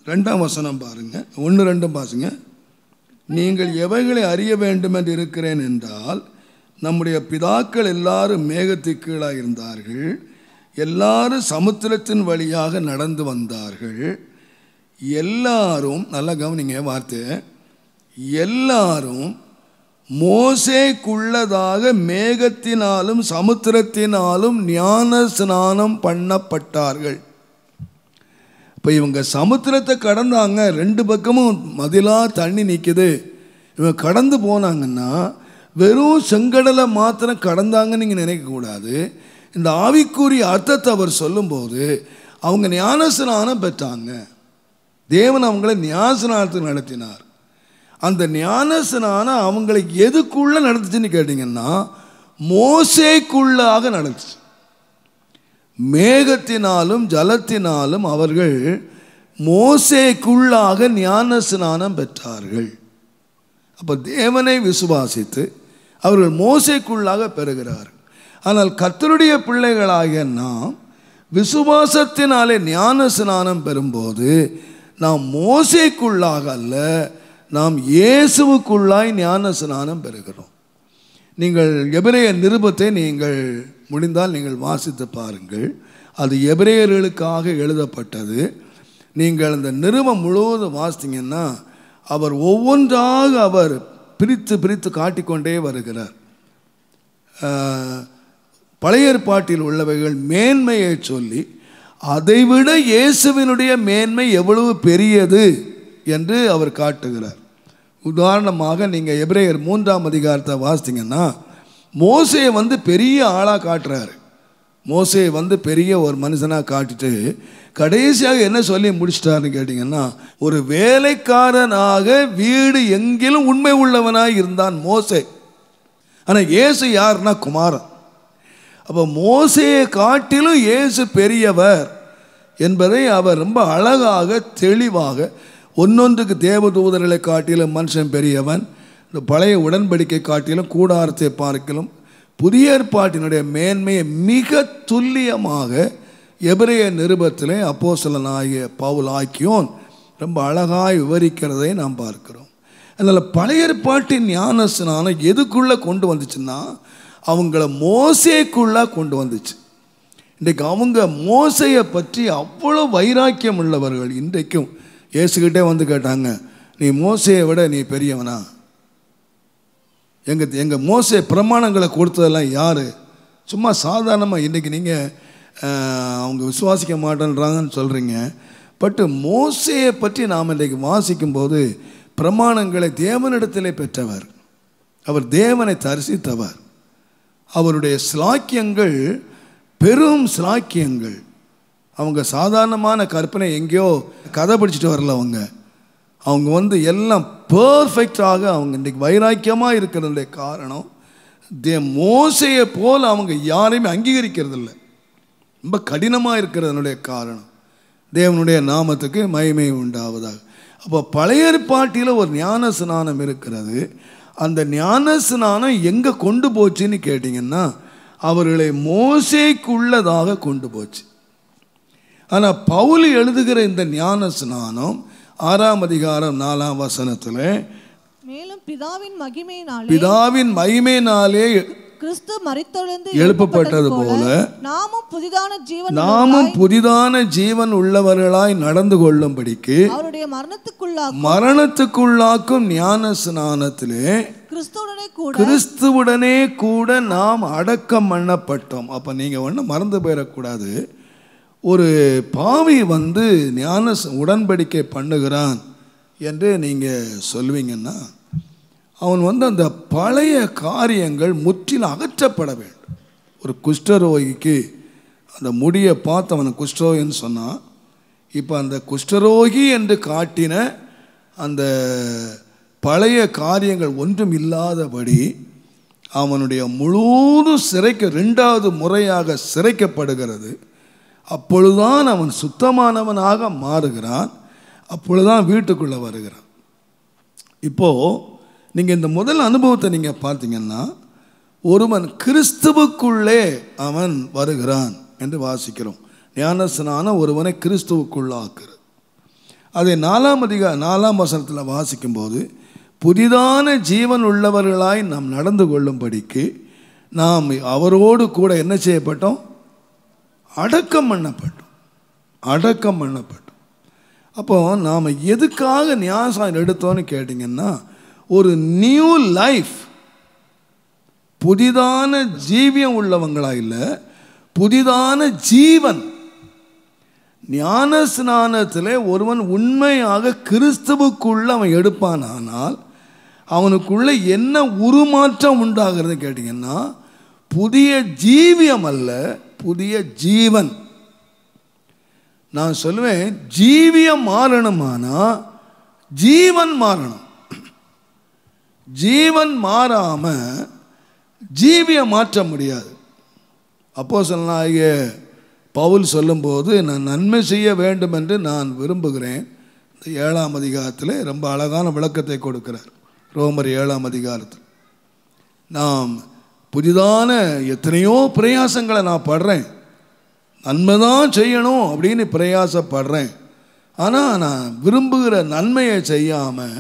ரெண்டாம் வசனம் பாருங்கள் ஒன்று ரெண்டும் பாசுங்க நீங்கள் எவைகளை அறிய வேண்டும் என்று இருக்கிறேன் என்றால் நம்முடைய பிதாக்கள் எல்லாரும் மேகத்திற்கீழாக கீழாக இருந்தார்கள் எல்லாரும் சமுத்திரத்தின் வழியாக நடந்து வந்தார்கள். எல்லாரும் நல்லா கவனிங்க வார்த்தை. எல்லாரும் மோசேக்குள்ளதாக மேகத்தினாலும் சமுத்திரத்தினாலும் ஞான ஸ்நானம் பண்ணப்பட்டார்கள். இப்போ இவங்க சமுத்திரத்தை கடந்தாங்க. ரெண்டு பக்கமும் மதிலாக தண்ணி நிற்கிது இவங்க கடந்து போனாங்கன்னா வெறும் செங்கடலை மாத்திரம் கடந்தாங்கன்னு நீங்கள் நினைக்கக்கூடாது இந்த ஆவிக்குரிய அர்த்தத்தை அவர் சொல்லும்போது அவங்க ஞானஸ்நானம் பெற்றாங்க. தேவன் அவங்களை ஞானஸ்நானத்துக்கு நடத்தினார். அந்த ஞானஸ்நானம் அவங்களை எதுக்குள்ளே நடந்துச்சுன்னு கேட்டிங்கன்னா மோசேக்குள்ளாக நடந்துச்சு. மேகத்தினாலும் ஜலத்தினாலும் அவர்கள் மோசேக்குள்ளாக ஞான ஸ்நானம் பெற்றார்கள். அப்போ தேவனை விசுவாசித்து அவர்கள் மோசைக்குள்ளாக பெறுகிறார்கள் ஆனால் கத்தருடைய பிள்ளைகளாகிய நாம் விசுவாசத்தினாலே ஞான ஸ்நானம் பெறும்போது நாம் மோசைக்குள்ளாக அல்ல நாம் இயேசுவுக்குள்ளாய் ஞான ஸ்நானம் பெறுகிறோம். நீங்கள் எபிரேய நிருபத்தை நீங்கள் முடிந்தால் நீங்கள் வாசித்து பாருங்கள். அது எபிரேயர்களுக்காக எழுதப்பட்டது. நீங்கள் அந்த நிருபம் முழுவதும் வாசித்தீங்கன்னா அவர் ஒவ்வொன்றாக அவர் பிரித்து பிரித்து காட்டிக்கொண்டே வருகிறார். பழைய ஏற்பாட்டில் உள்ளவைகள் மேன்மையை சொல்லி அதைவிட இயேசுவினுடைய மேன்மை எவ்வளவு பெரியது என்று அவர் காட்டுகிறார். உதாரணமாக நீங்கள் எப்ரேயர் மூன்றாம் அதிகாரத்தை வாசித்தீங்கன்னா மோசையை வந்து பெரிய ஆளாக காட்டுறாரு. மோசையை வந்து பெரிய ஒரு மனுஷனாக காட்டிட்டு கடைசியாக என்ன சொல்லி முடிச்சிட்டாருன்னு கேட்டிங்கன்னா ஒரு வேலைக்காரனாக வீடு எங்கிலும் உண்மை உள்ளவனாக இருந்தான் மோசே. ஆனால் இயேசு யாருன்னா குமாரன். அப்போ மோசையை காட்டிலும் இயேசு பெரியவர் என்பதை அவர் ரொம்ப அழகாக தெளிவாக ஒன்னொன்றுக்கு தேவதூதர்களை காட்டிலும் மனுஷன் பெரியவன் இந்த பழைய உடன்படிக்கை காட்டிலும் கூடாரத்தை பார்க்கிலும் புதிய ஏற்பாட்டினுடைய மேன்மையை மிக துல்லியமாக எபிரேய நிருபத்திலே அப்போஸ்தலனாகிய பவுல் ஆக்கியோன் ரொம்ப அழகாய் விவரிக்கிறதை நாம் பார்க்கிறோம். அதனால் பழைய ஏற்பாட்டின் ஞான ஸ்நானம் எதுக்குள்ளே கொண்டு வந்துச்சுன்னா அவங்கள மோசைக்குள்ளே கொண்டு வந்துச்சு. இன்றைக்கு அவங்க மோசையை பற்றி அவ்வளோ வைராக்கியம் உள்ளவர்கள் இன்றைக்கும். ஏசுக்கிட்டே வந்து கேட்டாங்க நீ மோசையை விட நீ பெரியவனா? எங்கள் எங்கள் மோச பிரமாணங்களை கொடுத்ததெல்லாம் யார்? சும்மா சாதாரணமாக இன்றைக்கி நீங்கள் அவங்க விசுவாசிக்க மாட்டேன்றாங்கன்னு சொல்கிறீங்க பட்டு மோசையை பற்றி நாம் இன்றைக்கு வாசிக்கும்போது பிரமாணங்களை தேவனிடத்திலே பெற்றவர். அவர் தேவனை தரிசித்தவர். அவருடைய ஸ்லாக்கியங்கள் பெரும் ஸ்லாக்கியங்கள் அவங்க சாதாரணமான கற்பனை எங்கேயோ கதை படிச்சுட்டு வரல அவங்க. அவங்க வந்து எல்லாம் பர்ஃபெக்டாக அவங்க இன்றைக்கு வைராக்கியமாக இருக்கிறதுடைய காரணம் தே மோசையை போல் அவங்க யாரையுமே அங்கீகரிக்கிறதில்ல. ரொம்ப கடினமாக இருக்கிறதனுடைய காரணம். தேவனுடைய நாமத்துக்கு மகிமை உண்டாவதாக. அப்போ பழைய பாட்டியில் ஒரு ஞான ஸ்நானம் இருக்கிறது. அந்த ஞான ஸ்நானம் எங்கே கொண்டு போச்சுன்னு கேட்டிங்கன்னா அவர்களை மோசைக்குள்ளதாக கொண்டு போச்சு. ஆனால் பவுல் எழுதுகிற இந்த ஞான ஸ்நானம் ஆறாம் அதிகாரம் நாலாம் வசனத்தில் மேலும் பிதாவின் மகிமையினாலே பிதாவின் மகிமையினாலே கிறிஸ்து மரித்தொழுந்து எழுப்பப்பட்டது போல நாமும் புதிதான ஜீவன் நாமும் புதிதான ஜீவன் உள்ளவர்களாய் நடந்து கொள்ளும்படிக்கு அவருடைய மரணத்துக்குள்ளாக மரணத்துக்குள்ளாக்கும் ஞான ஸ்நானத்திலே கிறிஸ்துவுடனே கூட கிறிஸ்துவுடனே கூட நாம் அடக்கம் பண்ணப்பட்டோம். அப்போ நீங்கள் ஒன்றும் மறந்து போயிடக்கூடாது. ஒரு பாவி வந்து ஞான உடன்படிக்கை பண்ணுகிறான் என்று நீங்கள் சொல்வீங்கன்னா அவன் வந்து அந்த பழைய காரியங்கள் முற்றிலும் அகற்றப்பட வேண்டும். ஒரு குஷ்டரோகிக்கு அந்த முடியை பார்த்து அவனை குஷ்டரோகின்னு சொன்னான் இப்போ அந்த குஷ்டரோகி என்று காட்டின அந்த பழைய காரியங்கள் ஒன்றும் இல்லாதபடி அவனுடைய முழுதும் சிறைக்க ரெண்டாவது முறையாக சிறைக்கப்படுகிறது. அப்பொழுதுதான் அவன் சுத்தமானவனாக மாறுகிறான். அப்பொழுதுதான் வீட்டுக்குள்ளே வருகிறான். இப்போது நீங்கள் இந்த முதல் அனுபவத்தை நீங்கள் பார்த்தீங்கன்னா ஒருவன் கிறிஸ்துவுக்குள்ளே அவன் வருகிறான் என்று வாசிக்கிறோம். ஞானஸ்நானம் ஒருவனை கிறிஸ்துவுக்குள்ளாக்குறது. அதை நாலாம் அதிக நாலாம் வசனத்தில் வாசிக்கும்போது புதிதான ஜீவன் உள்ளவர்களாய் நாம் நடந்து கொள்ளும்படிக்கு நாம் அவரோடு கூட என்ன செய்யப்பட்டோம்? அடக்கம் பண்ணப்பட்டோம். அடக்கம் பண்ணப்பட்டோம். அப்போது நாம் எதுக்காக ஞானசாயம் எடுத்தோன்னு கேட்டிங்கன்னா ஒரு நியூ லைஃப் புதிதான ஜீவியம் உள்ளவங்களா இல்லை புதிதான ஜீவன். ஞான ஸ்நானத்தில் ஒருவன் உண்மையாக கிறிஸ்துவுக்குள்ள அவன் எடுப்பான் ஆனால் அவனுக்குள்ள என்ன உருமாற்றம் உண்டாகிறது கேட்டிங்கன்னா புதிய ஜீவியம் அல்ல புதிய ஜீவன். நான் சொல்லுவேன் ஜீவியம் மாறணுமானா ஜீவன் மாறணும். ஜீவன் மாறாம ஜீவியம் மாற்ற முடியாது. அப்போ சொன்னாகிய பவுல் சொல்லும்போது நான் நன்மை செய்ய வேண்டும் என்று நான் விரும்புகிறேன். இந்த ஏழாம் அதிகாரத்தில் ரொம்ப அழகான விளக்கத்தை கொடுக்கிறார். ரோமர் ஏழாம் அதிகாரத்தில். நாம் புதிதான எத்தனையோ பிரயாசங்களை நான் படுறேன். நன்மை தான் செய்யணும் அப்படின்னு பிரயாசப்படுறேன். ஆனால் நான் விரும்புகிற நன்மையை செய்யாமல்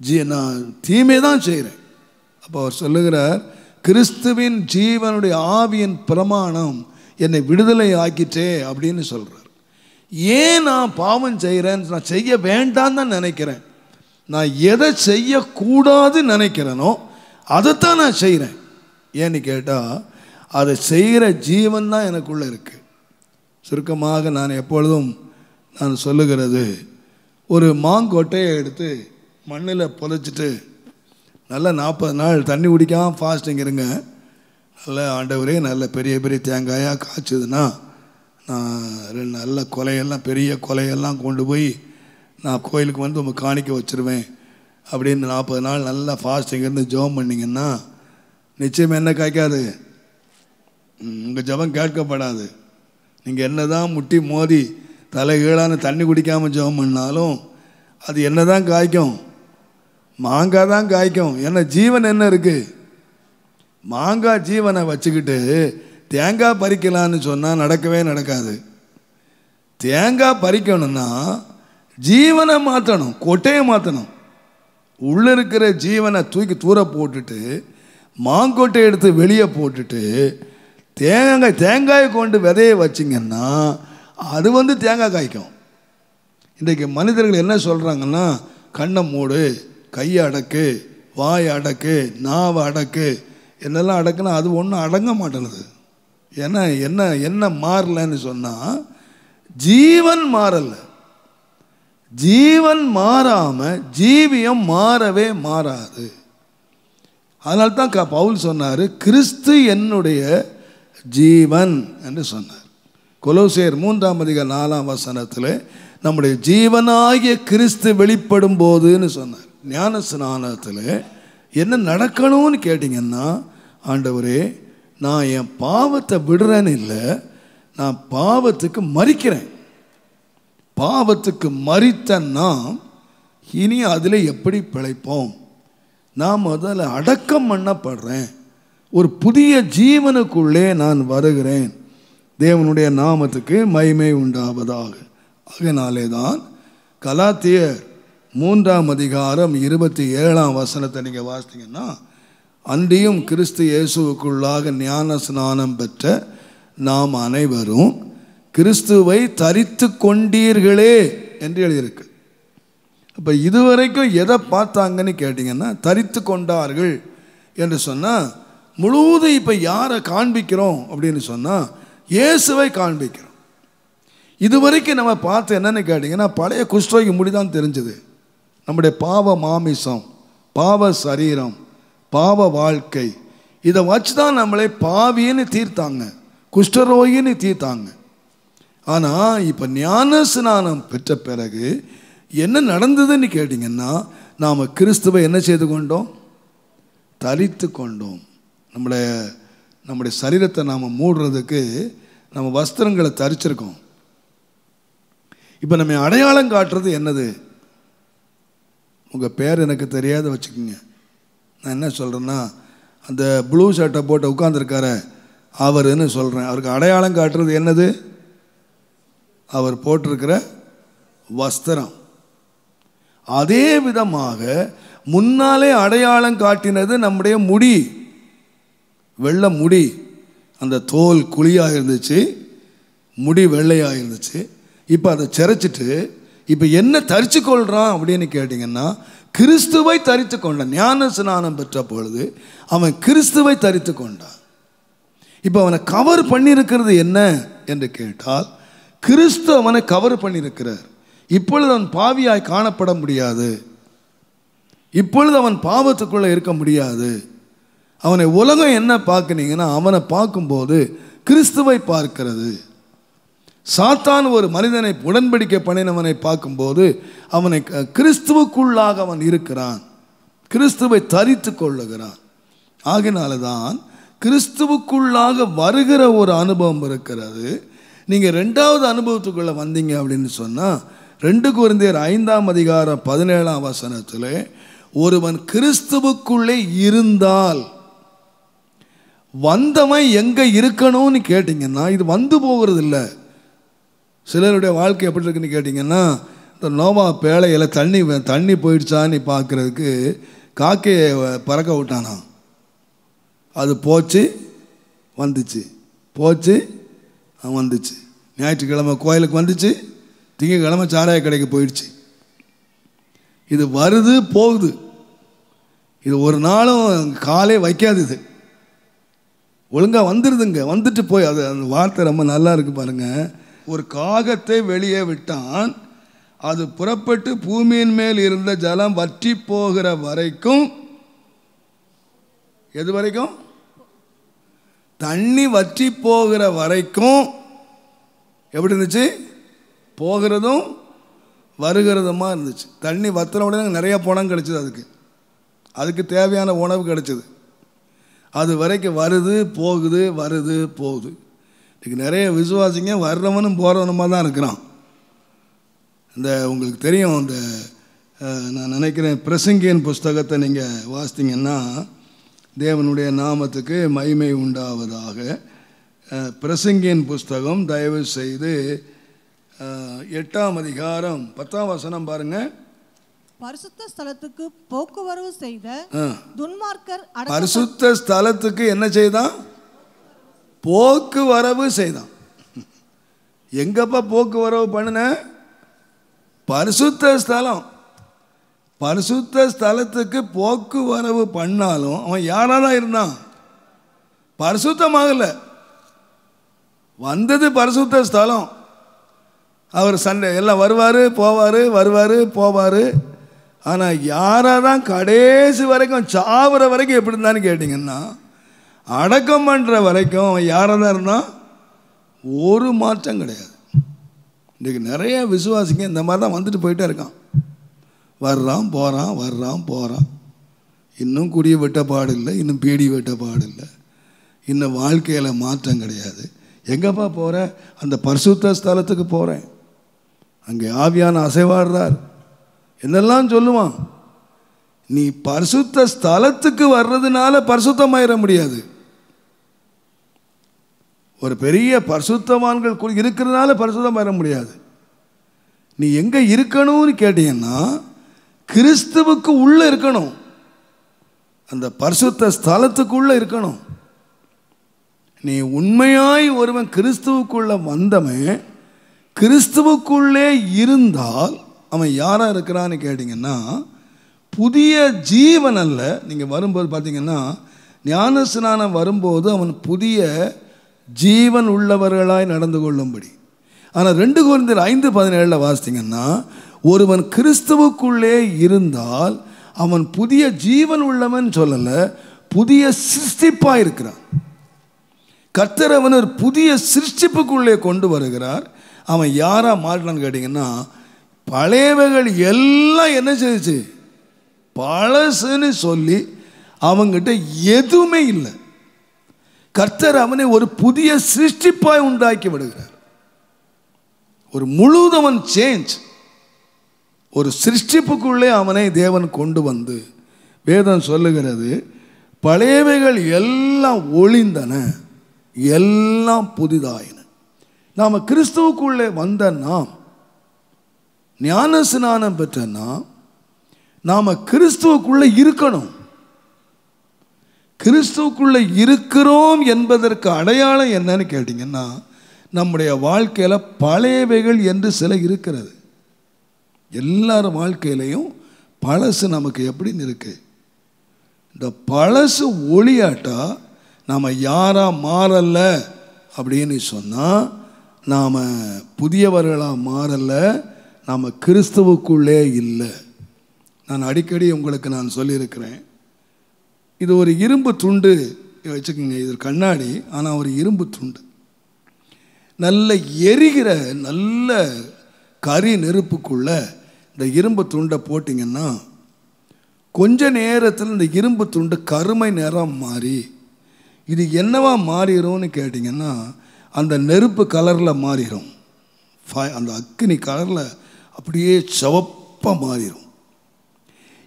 ஜீ நான் தீமை தான் செய்கிறேன் அப்போ அவர் சொல்லுகிறார் கிறிஸ்துவின் ஜீவனுடைய ஆவியின் பிரமாணம் என்னை விடுதலை ஆக்கிட்டே அப்படின்னு சொல்கிறார் ஏன் நான் பாவம் செய்கிறேன்னு நான் செய்ய வேண்டாம் தான் நினைக்கிறேன். நான் எதை செய்யக்கூடாதுன்னு நினைக்கிறேனோ அதைத்தான் நான் செய்கிறேன் ஏன்னு கேட்டால் அதை செய்கிற ஜீவன் தான் எனக்குள்ளே இருக்குது சுருக்கமாக நான் எப்பொழுதும் நான் சொல்லுகிறது ஒரு மாங்கொட்டையை எடுத்து மண்ணில் புதைச்சிட்டு நல்ல நாற்பது நாள் தண்ணி குடிக்காமல் ஃபாஸ்டிங் இருங்க. நல்ல ஆண்டவரே நல்ல பெரிய பெரிய தேங்காயாக காய்ச்சதுன்னா நான் ரெண்டு நல்ல கொலையெல்லாம் பெரிய கொலையெல்லாம் கொண்டு போய் நான் கோயிலுக்கு வந்து உங்கள் காணிக்க வச்சுருவேன். அப்படின்னு நாற்பது நாள் நல்லா ஃபாஸ்டிங் இருந்து ஜெபம் பண்ணிங்கன்னா நிச்சயம் என்ன காய்க்காது? உங்கள் ஜெபம் கேட்கப்படாது. நீங்கள் என்ன தான் முட்டி மோதி தலைகீழான தண்ணி குடிக்காமல் ஜபம் பண்ணாலும் அது என்ன தான் காய்க்கும்? மாங்காய் தான் காய்க்கும். ஏன்னா ஜீவன் என்ன இருக்குது மாங்காய் ஜீவனை வச்சுக்கிட்டு தேங்காய் பறிக்கலான்னு சொன்னால் நடக்கவே நடக்காது. தேங்காய் பறிக்கணும்னா ஜீவனை மாற்றணும் கொட்டையை மாற்றணும் உள்ளே இருக்கிற ஜீவனை தூக்கி தூர போட்டுட்டு மாங்கொட்டை எடுத்து வெளியே போட்டுட்டு தேங்காய் தேங்காயை கொண்டு விதையை வச்சிங்கன்னா அது வந்து தேங்காய் காய்க்கும். இன்றைக்கு மனிதர்கள் என்ன சொல்கிறாங்கன்னா கண்ணை மூடு கையை அடக்கு வாய் அடக்கு நாவை அடக்கு என்னெல்லாம் அடக்குனா அது ஒன்றும் அடங்க மாட்டேனுது ஏன்னா என்ன என்ன மாறலன்னு சொன்னால் ஜீவன் மாறலை. ஜீவன் மாறாமல் ஜீவியம் மாறவே மாறாது. அதனால தான் க- பவுல் சொன்னார் கிறிஸ்து என்னுடைய ஜீவன் என்று சொன்னார். கொலோசேர் மூன்றாம் அதிக நாலாம் வசனத்தில் நம்முடைய ஜீவனாகிய கிறிஸ்து வெளிப்படும் போதுன்னு சொன்னார். ஞான ஸ்நானத்தில் என்ன நடக்கணும்னு கேட்டிங்கன்னா ஆண்டவரே நான் என் பாவத்தை விடுறேன்னு இல்லை நான் பாவத்துக்கு மறிக்கிறேன். பாவத்துக்கு மறித்த நாம் இனி அதில் எப்படி பிழைப்போம்? நான் முதல்ல அடக்கம் பண்ணப்படுறேன். ஒரு புதிய ஜீவனுக்குள்ளே நான் வருகிறேன். தேவனுடைய நாமத்துக்கு மய்மை உண்டாவதாக. அதனாலே தான் கலாத்திய மூன்றாம் அதிகாரம் இருபத்தி ஏழாம் வசனத்தை நீங்கள் வாசித்தீங்கன்னா அன்றியும் கிறிஸ்து இயேசுவுக்குள்ளாக ஞான ஸ்நானம் பெற்ற நாம் அனைவரும் கிறிஸ்துவை தரித்து கொண்டீர்களே என்று எழுதியிருக்கு. அப்போ இதுவரைக்கும் எதை பார்த்தாங்கன்னு கேட்டிங்கன்னா தரித்து கொண்டார்கள் என்று சொன்னால் முழுவதும் இப்போ யாரை காண்பிக்கிறோம் அப்படின்னு சொன்னால் இயேசுவை காண்பிக்கிறோம். இதுவரைக்கும் நம்ம பார்த்து என்னென்னு கேட்டிங்கன்னா பழைய குஷ்டோகி முடிதான் தெரிஞ்சது. நம்முடைய பாவ மாமிசம் பாவ சரீரம் பாவ வாழ்க்கை இதை வச்சு தான் நம்மளை பாவின்னு தீர்த்தாங்க குஷ்டரோகின்னு தீர்த்தாங்க. ஆனால் இப்போ ஞான ஸ்நானம் பெற்ற பிறகு என்ன நடந்ததுன்னு கேட்டிங்கன்னா நாம் கிறிஸ்துவை என்ன செய்து கொண்டோம்? தரித்து கொண்டோம். நம்முடைய நம்முடைய சரீரத்தை நாம் மூடுறதுக்கு நம்ம வஸ்திரங்களை தரிச்சிருக்கோம். இப்போ நம்ம அடையாளம் காட்டுறது என்னது? உங்கள் பேர் எனக்கு தெரியாத வச்சுக்கோங்க. நான் என்ன சொல்கிறேன்னா அந்த ப்ளூ ஷர்ட்டை போட்டு உட்காந்துருக்கார அவருன்னு சொல்கிறேன் அவருக்கு அடையாளம் காட்டுறது என்னது? அவர் போட்டிருக்கிற வஸ்திரம். அதே விதமாக முன்னாலே அடையாளம் காட்டினது நம்முடைய முடி. வெள்ளை முடி. அந்த தோல் குழியாக இருந்துச்சு. முடி வெள்ளையாக இருந்துச்சு. இப்போ அதை சிரைச்சிட்டு இப்போ என்ன தரிச்சு கொள்கிறான் அப்படின்னு கேட்டிங்கன்னா கிறிஸ்துவை தரித்து கொண்டான் ஞான ஸ்நானம் பெற்ற பொழுது அவன் கிறிஸ்துவை தரித்து கொண்டான். இப்போ அவனை கவர் பண்ணியிருக்கிறது என்ன என்று கேட்டால் கிறிஸ்து அவனை கவர் பண்ணியிருக்கிறார். இப்பொழுது அவன் பாவியாய் காணப்பட முடியாது. இப்பொழுது அவன் பாவத்துக்குள்ளே இருக்க முடியாது. அவனை உலகம் என்ன பார்க்குனீங்கன்னா அவனை பார்க்கும்போது கிறிஸ்துவை பார்க்கிறது. சாத்தான் ஒரு மனிதனை உடன்படிக்கை பண்ணினவனை பார்க்கும்போது அவனை க- கிறிஸ்துவுக்குள்ளாக அவன் இருக்கிறான். கிறிஸ்துவை தரித்து கொள்ளுகிறான். ஆகினால தான் கிறிஸ்துவுக்குள்ளாக வருகிற ஒரு அனுபவம் இருக்கிறது. நீங்கள் ரெண்டாவது அனுபவத்துக்குள்ளே வந்தீங்க அப்படின்னு சொன்னால் ரெண்டு குருந்தியர் ஐந்தாம் அதிகாரம் பதினேழாம் வசனத்தில் ஒருவன் கிறிஸ்துவுக்குள்ளே இருந்தால் வந்தவன் எங்கே இருக்கணும்னு கேட்டிங்கன்னா இது வந்து போகிறது இல்லை சிலருடைய வாழ்க்கை எப்படி இருக்குன்னு கேட்டிங்கன்னா இந்த நோவா பேழையில் தண்ணி தண்ணி போயிடுச்சான்னு பார்க்குறதுக்கு காக்கையை பறக்க விட்டானான் அது போச்சு வந்துச்சு. போச்சு வந்துச்சு. ஞாயிற்றுக்கிழமை கோயிலுக்கு வந்துச்சு திங்கக்கிழமை சாராய கடைக்கு போயிடுச்சு. இது வருது போகுது. இது ஒரு நாளும் காலே வைக்காது இது. ஒழுங்காக வந்துடுதுங்க வந்துட்டு போய் அது அந்த வார்த்தை ரொம்ப நல்லா இருக்கு பாருங்க. ஒரு காகத்தை வெளியே விட்டான். அது புறப்பட்டு பூமியின் மேல் இருந்த ஜலம் வற்றி போகிற வரைக்கும் எது வரைக்கும்? தண்ணி வற்றி போகிற வரைக்கும் எப்படி இருந்துச்சு? போகிறதும் வருகிறதுமா இருந்துச்சு. தண்ணி வத்தின உடனே நிறைய பணம் கிடச்சிது அதுக்கு. அதுக்கு தேவையான உணவு கிடச்சிது. அது வரைக்கும் வருது போகுது வருது போகுது. இன்றைக்கி நிறைய விசுவாசிங்க வர்றவனும் போகிறவனுமாக தான் இருக்கிறான். இந்த உங்களுக்கு தெரியும் இந்த நான் நினைக்கிறேன் பிரசங்கியன் புஸ்தகத்தை நீங்கள் வாசித்தீங்கன்னா தேவனுடைய நாமத்துக்கு மகிமை உண்டாவதாக. பிரசங்கியன் புஸ்தகம் தயவு செய்து எட்டாம் அதிகாரம் பத்தாம் வசனம் பாருங்க. பரிசுத்த ஸ்தலத்துக்கு போக்குவரவு செய்த. துன்மார்க்கர் பரிசுத்த ஸ்தலத்துக்கு என்ன செய்தான்? போக்குவரவு செய்தான். எங்கப்பா போக்குவரவு பண்ணின? பரிசுத்த ஸ்தலம். பரிசுத்த ஸ்தலத்துக்கு போக்குவரவு பண்ணாலும் அவன் யாராக தான் இருந்தான்? பரிசுத்தமாகல. வந்தது பரிசுத்த ஸ்தலம். அவர் சண்டை எல்லாம் வருவார் போவார் வருவார் போவார். ஆனால் யாராக தான் கடைசி வரைக்கும் சாவுற வரைக்கும் எப்படி இருந்தான்னு கேட்டிங்கன்னா அடக்கம் பண்ணுற வரைக்கும் அவன் யாராக தான் இருந்தால் ஒரு மாற்றம் கிடையாது. இன்றைக்கி நிறைய விசுவாசிங்க இந்த மாதிரி தான் வந்துட்டு போயிட்டே இருக்கான். வர்றான் போகிறான் வர்றான் போகிறான் இன்னும் குடிய வெட்ட பாடு இல்லை இன்னும் பீடி வெட்ட பாடு இல்லை இன்னும் வாழ்க்கையில் மாற்றம் கிடையாது. எங்கேப்பா போகிறேன் அந்த பரிசுத்த ஸ்தலத்துக்கு போகிறேன் அங்கே ஆவியான அசைவாடுறார். என்னெல்லாம் சொல்லுவான்? நீ பரிசுத்த ஸ்தலத்துக்கு வர்றதுனால பரிசுத்தமாயிட முடியாது. ஒரு பெரிய பரிசுத்தவான்கள் இருக்கிறதுனால பரிசுத்தமாயிட முடியாது. நீ எங்கே இருக்கணும்னு கேட்டீங்கன்னா கிறிஸ்துவுக்கு உள்ளே இருக்கணும். அந்த பரிசுத்த ஸ்தலத்துக்குள்ளே இருக்கணும். நீ உண்மையாய் ஒருவன் கிறிஸ்துவுக்குள்ளே வந்தவன் கிறிஸ்துவுக்குள்ளே இருந்தால் அவன் யாராக இருக்கிறான்னு கேட்டிங்கன்னா புதிய ஜீவன் அல்ல. நீங்கள் வரும்போது பார்த்தீங்கன்னா ஞானஸ்நானம் வரும்போது அவன் புதிய ஜீவன் உள்ளவர்களாய் நடந்து கொள்ளும்படி. ஆனால் ரெண்டு குழந்தைகள் ஐந்து பதினேழில் வாசித்தீங்கன்னா ஒருவன் கிறிஸ்துவுக்குள்ளே இருந்தால் அவன் புதிய ஜீவன் உள்ளவன் சொல்லலை புதிய சிருஷ்டிப்பாக இருக்கிறான் கர்த்தர் அவன் ஒரு புதிய சிருஷ்டிப்புக்குள்ளே கொண்டு வருகிறார். அவன் யாரா மாறினான்னு கேட்டிங்கன்னா பழையவைகள் எல்லாம் என்ன செய்துச்சு? பழசுன்னு சொல்லி அவங்கிட்ட எதுவுமே இல்லை. கர்த்தர் அவனை ஒரு புதிய சிருஷ்டிப்பாய் உண்டாக்கி விடுகிறார். ஒரு முழுதவன் சேஞ்ச் ஒரு சிருஷ்டிப்புக்குள்ளே அவனை தேவன் கொண்டு வந்து வேதம் சொல்லுகிறது பழையவைகள் எல்லாம் ஒளிந்தன எல்லாம் புதிதாயின. நாம் கிறிஸ்துவுக்குள்ளே வந்த நாம் ஞான ஸ்நானம் பெற்ற நாம் நாம் கிறிஸ்துவுக்குள்ளே இருக்கணும். கிறிஸ்துவுக்குள்ளே இருக்கிறோம் என்பதற்கு அடையாளம் என்னன்னு கேட்டிங்கன்னா நம்முடைய வாழ்க்கையில் பழையவைகள் என்று சில இருக்கிறது. எல்லார் வாழ்க்கையிலையும் பழசு நமக்கு எப்படின்னு இருக்கு? இந்த பழசு ஒளியாட்டா நாம் யாராக மாறலை அப்படின்னு சொன்னால் நாம் புதியவர்களாக மாறல நாம் கிறிஸ்துவுக்குள்ளே இல்லை. நான் அடிக்கடி உங்களுக்கு நான் சொல்லியிருக்கிறேன். இது ஒரு இரும்பு துண்டு வச்சுக்கோங்க இது கண்ணாடி ஆனால் ஒரு இரும்பு துண்டு. நல்ல எரிகிற நல்ல கறி நெருப்புக்குள்ள இந்த இரும்பு துண்டை போட்டிங்கன்னா கொஞ்ச நேரத்தில் இந்த இரும்பு துண்டு கருமை நிறம் மாறி இது என்னவா மாறிடும்னு கேட்டிங்கன்னா அந்த நெருப்பு கலரில் மாறிடும் ஃபை அந்த அக்னி கலரில் அப்படியே சிவப்பாக மாறிடும்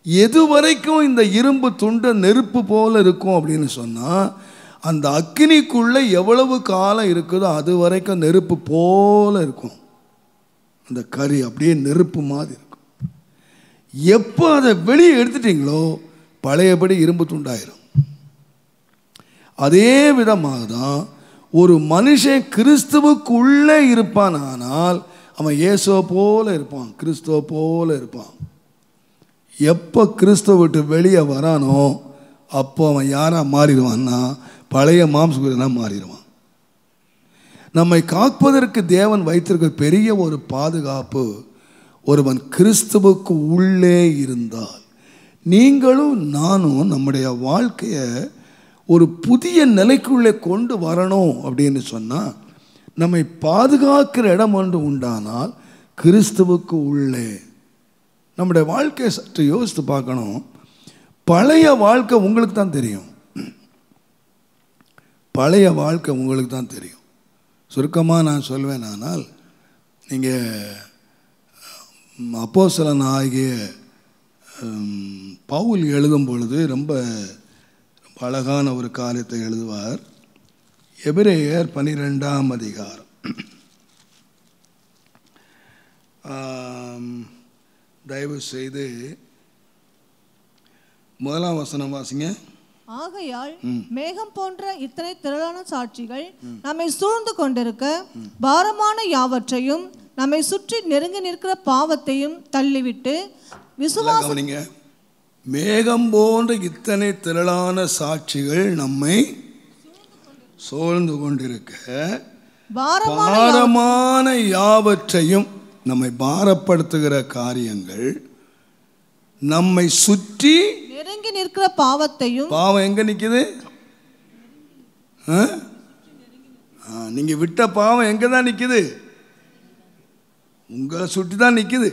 எது வரைக்கும் இந்த இரும்பு துண்டு நெருப்பு போல் இருக்கும் அப்படின்னு சொன்னால் அந்த அக்னிக்குள்ளே எவ்வளவு காலம் இருக்குதோ அது வரைக்கும் நெருப்பு போல் இருக்கும். அந்த கறி அப்படியே நெருப்பு மாதிரி இருக்கும். எப்போ அதை வெளியே எடுத்துட்டிங்களோ பழையபடி இரும்பு துண்டாயிரும். அதே விதமாக தான் ஒரு மனுஷன் கிறிஸ்துவுக்குள்ளே இருப்பான் ஆனால் அவன் இயேசுவை போல இருப்பான் கிறிஸ்துவ போல இருப்பான். எப்போ கிறிஸ்துவ விட்டு வெளியே வரானோ அப்போ அவன் யாராக மாறிடுவான்னா பழைய மாம்சகுரனாக மாறிடுவான். நம்மை காப்பதற்கு தேவன் வைத்திருக்க பெரிய ஒரு பாதுகாப்பு ஒருவன் கிறிஸ்துவுக்கு உள்ளே இருந்தால் நீங்களும் நானும் நம்முடைய வாழ்க்கையை ஒரு புதிய நிலைக்குள்ளே கொண்டு வரணும் அப்படின்னு சொன்னால் நம்மை பாதுகாக்கிற இடம் ஒன்று உண்டானால் கிறிஸ்துவுக்கு உள்ளே. நம்முடைய வாழ்க்கையை சற்று யோசித்து பார்க்கணும். பழைய வாழ்க்கை உங்களுக்கு தான் தெரியும். பழைய வாழ்க்கை உங்களுக்கு தான் தெரியும். சுருக்கமாக நான் சொல்வேன் ஆனால் நீங்கள் அப்போஸ்தலன் ஆகிய பவுல் எழுதும் பொழுது ரொம்ப அழகான ஒரு காரியத்தை எழுதுவார். எபிரேயர் பனிரெண்டாம் அதிகாரம். தயவு செய்து முதலாம் வசனம் வாசிங்க. ஆகையால் மேகம் போன்ற இத்தனை திரளான சாட்சிகள் நம்மை சூழ்ந்து கொண்டிருக்க பாரமான யாவற்றையும் நம்மை சுற்றி நெருங்கி நிற்கிற பாவத்தையும் தள்ளிவிட்டு விசுவா நல்லா கவனிங்க. மேகம் போன்ற இத்தனை திரளான சாட்சிகள் நம்மை சூழ்ந்து கொண்டிருக்க பாரமான யாவற்றையும் நம்மை பாரப்படுத்துகிற காரியங்கள் நம்மை சுற்றி நெருங்கி நிற்கிற பாவத்தையும் பாவம் எங்க? ஆ, நீங்க விட்ட பாவம் எங்க தான் நிக்குது? உங்களை சுற்றி தான் நிக்குது.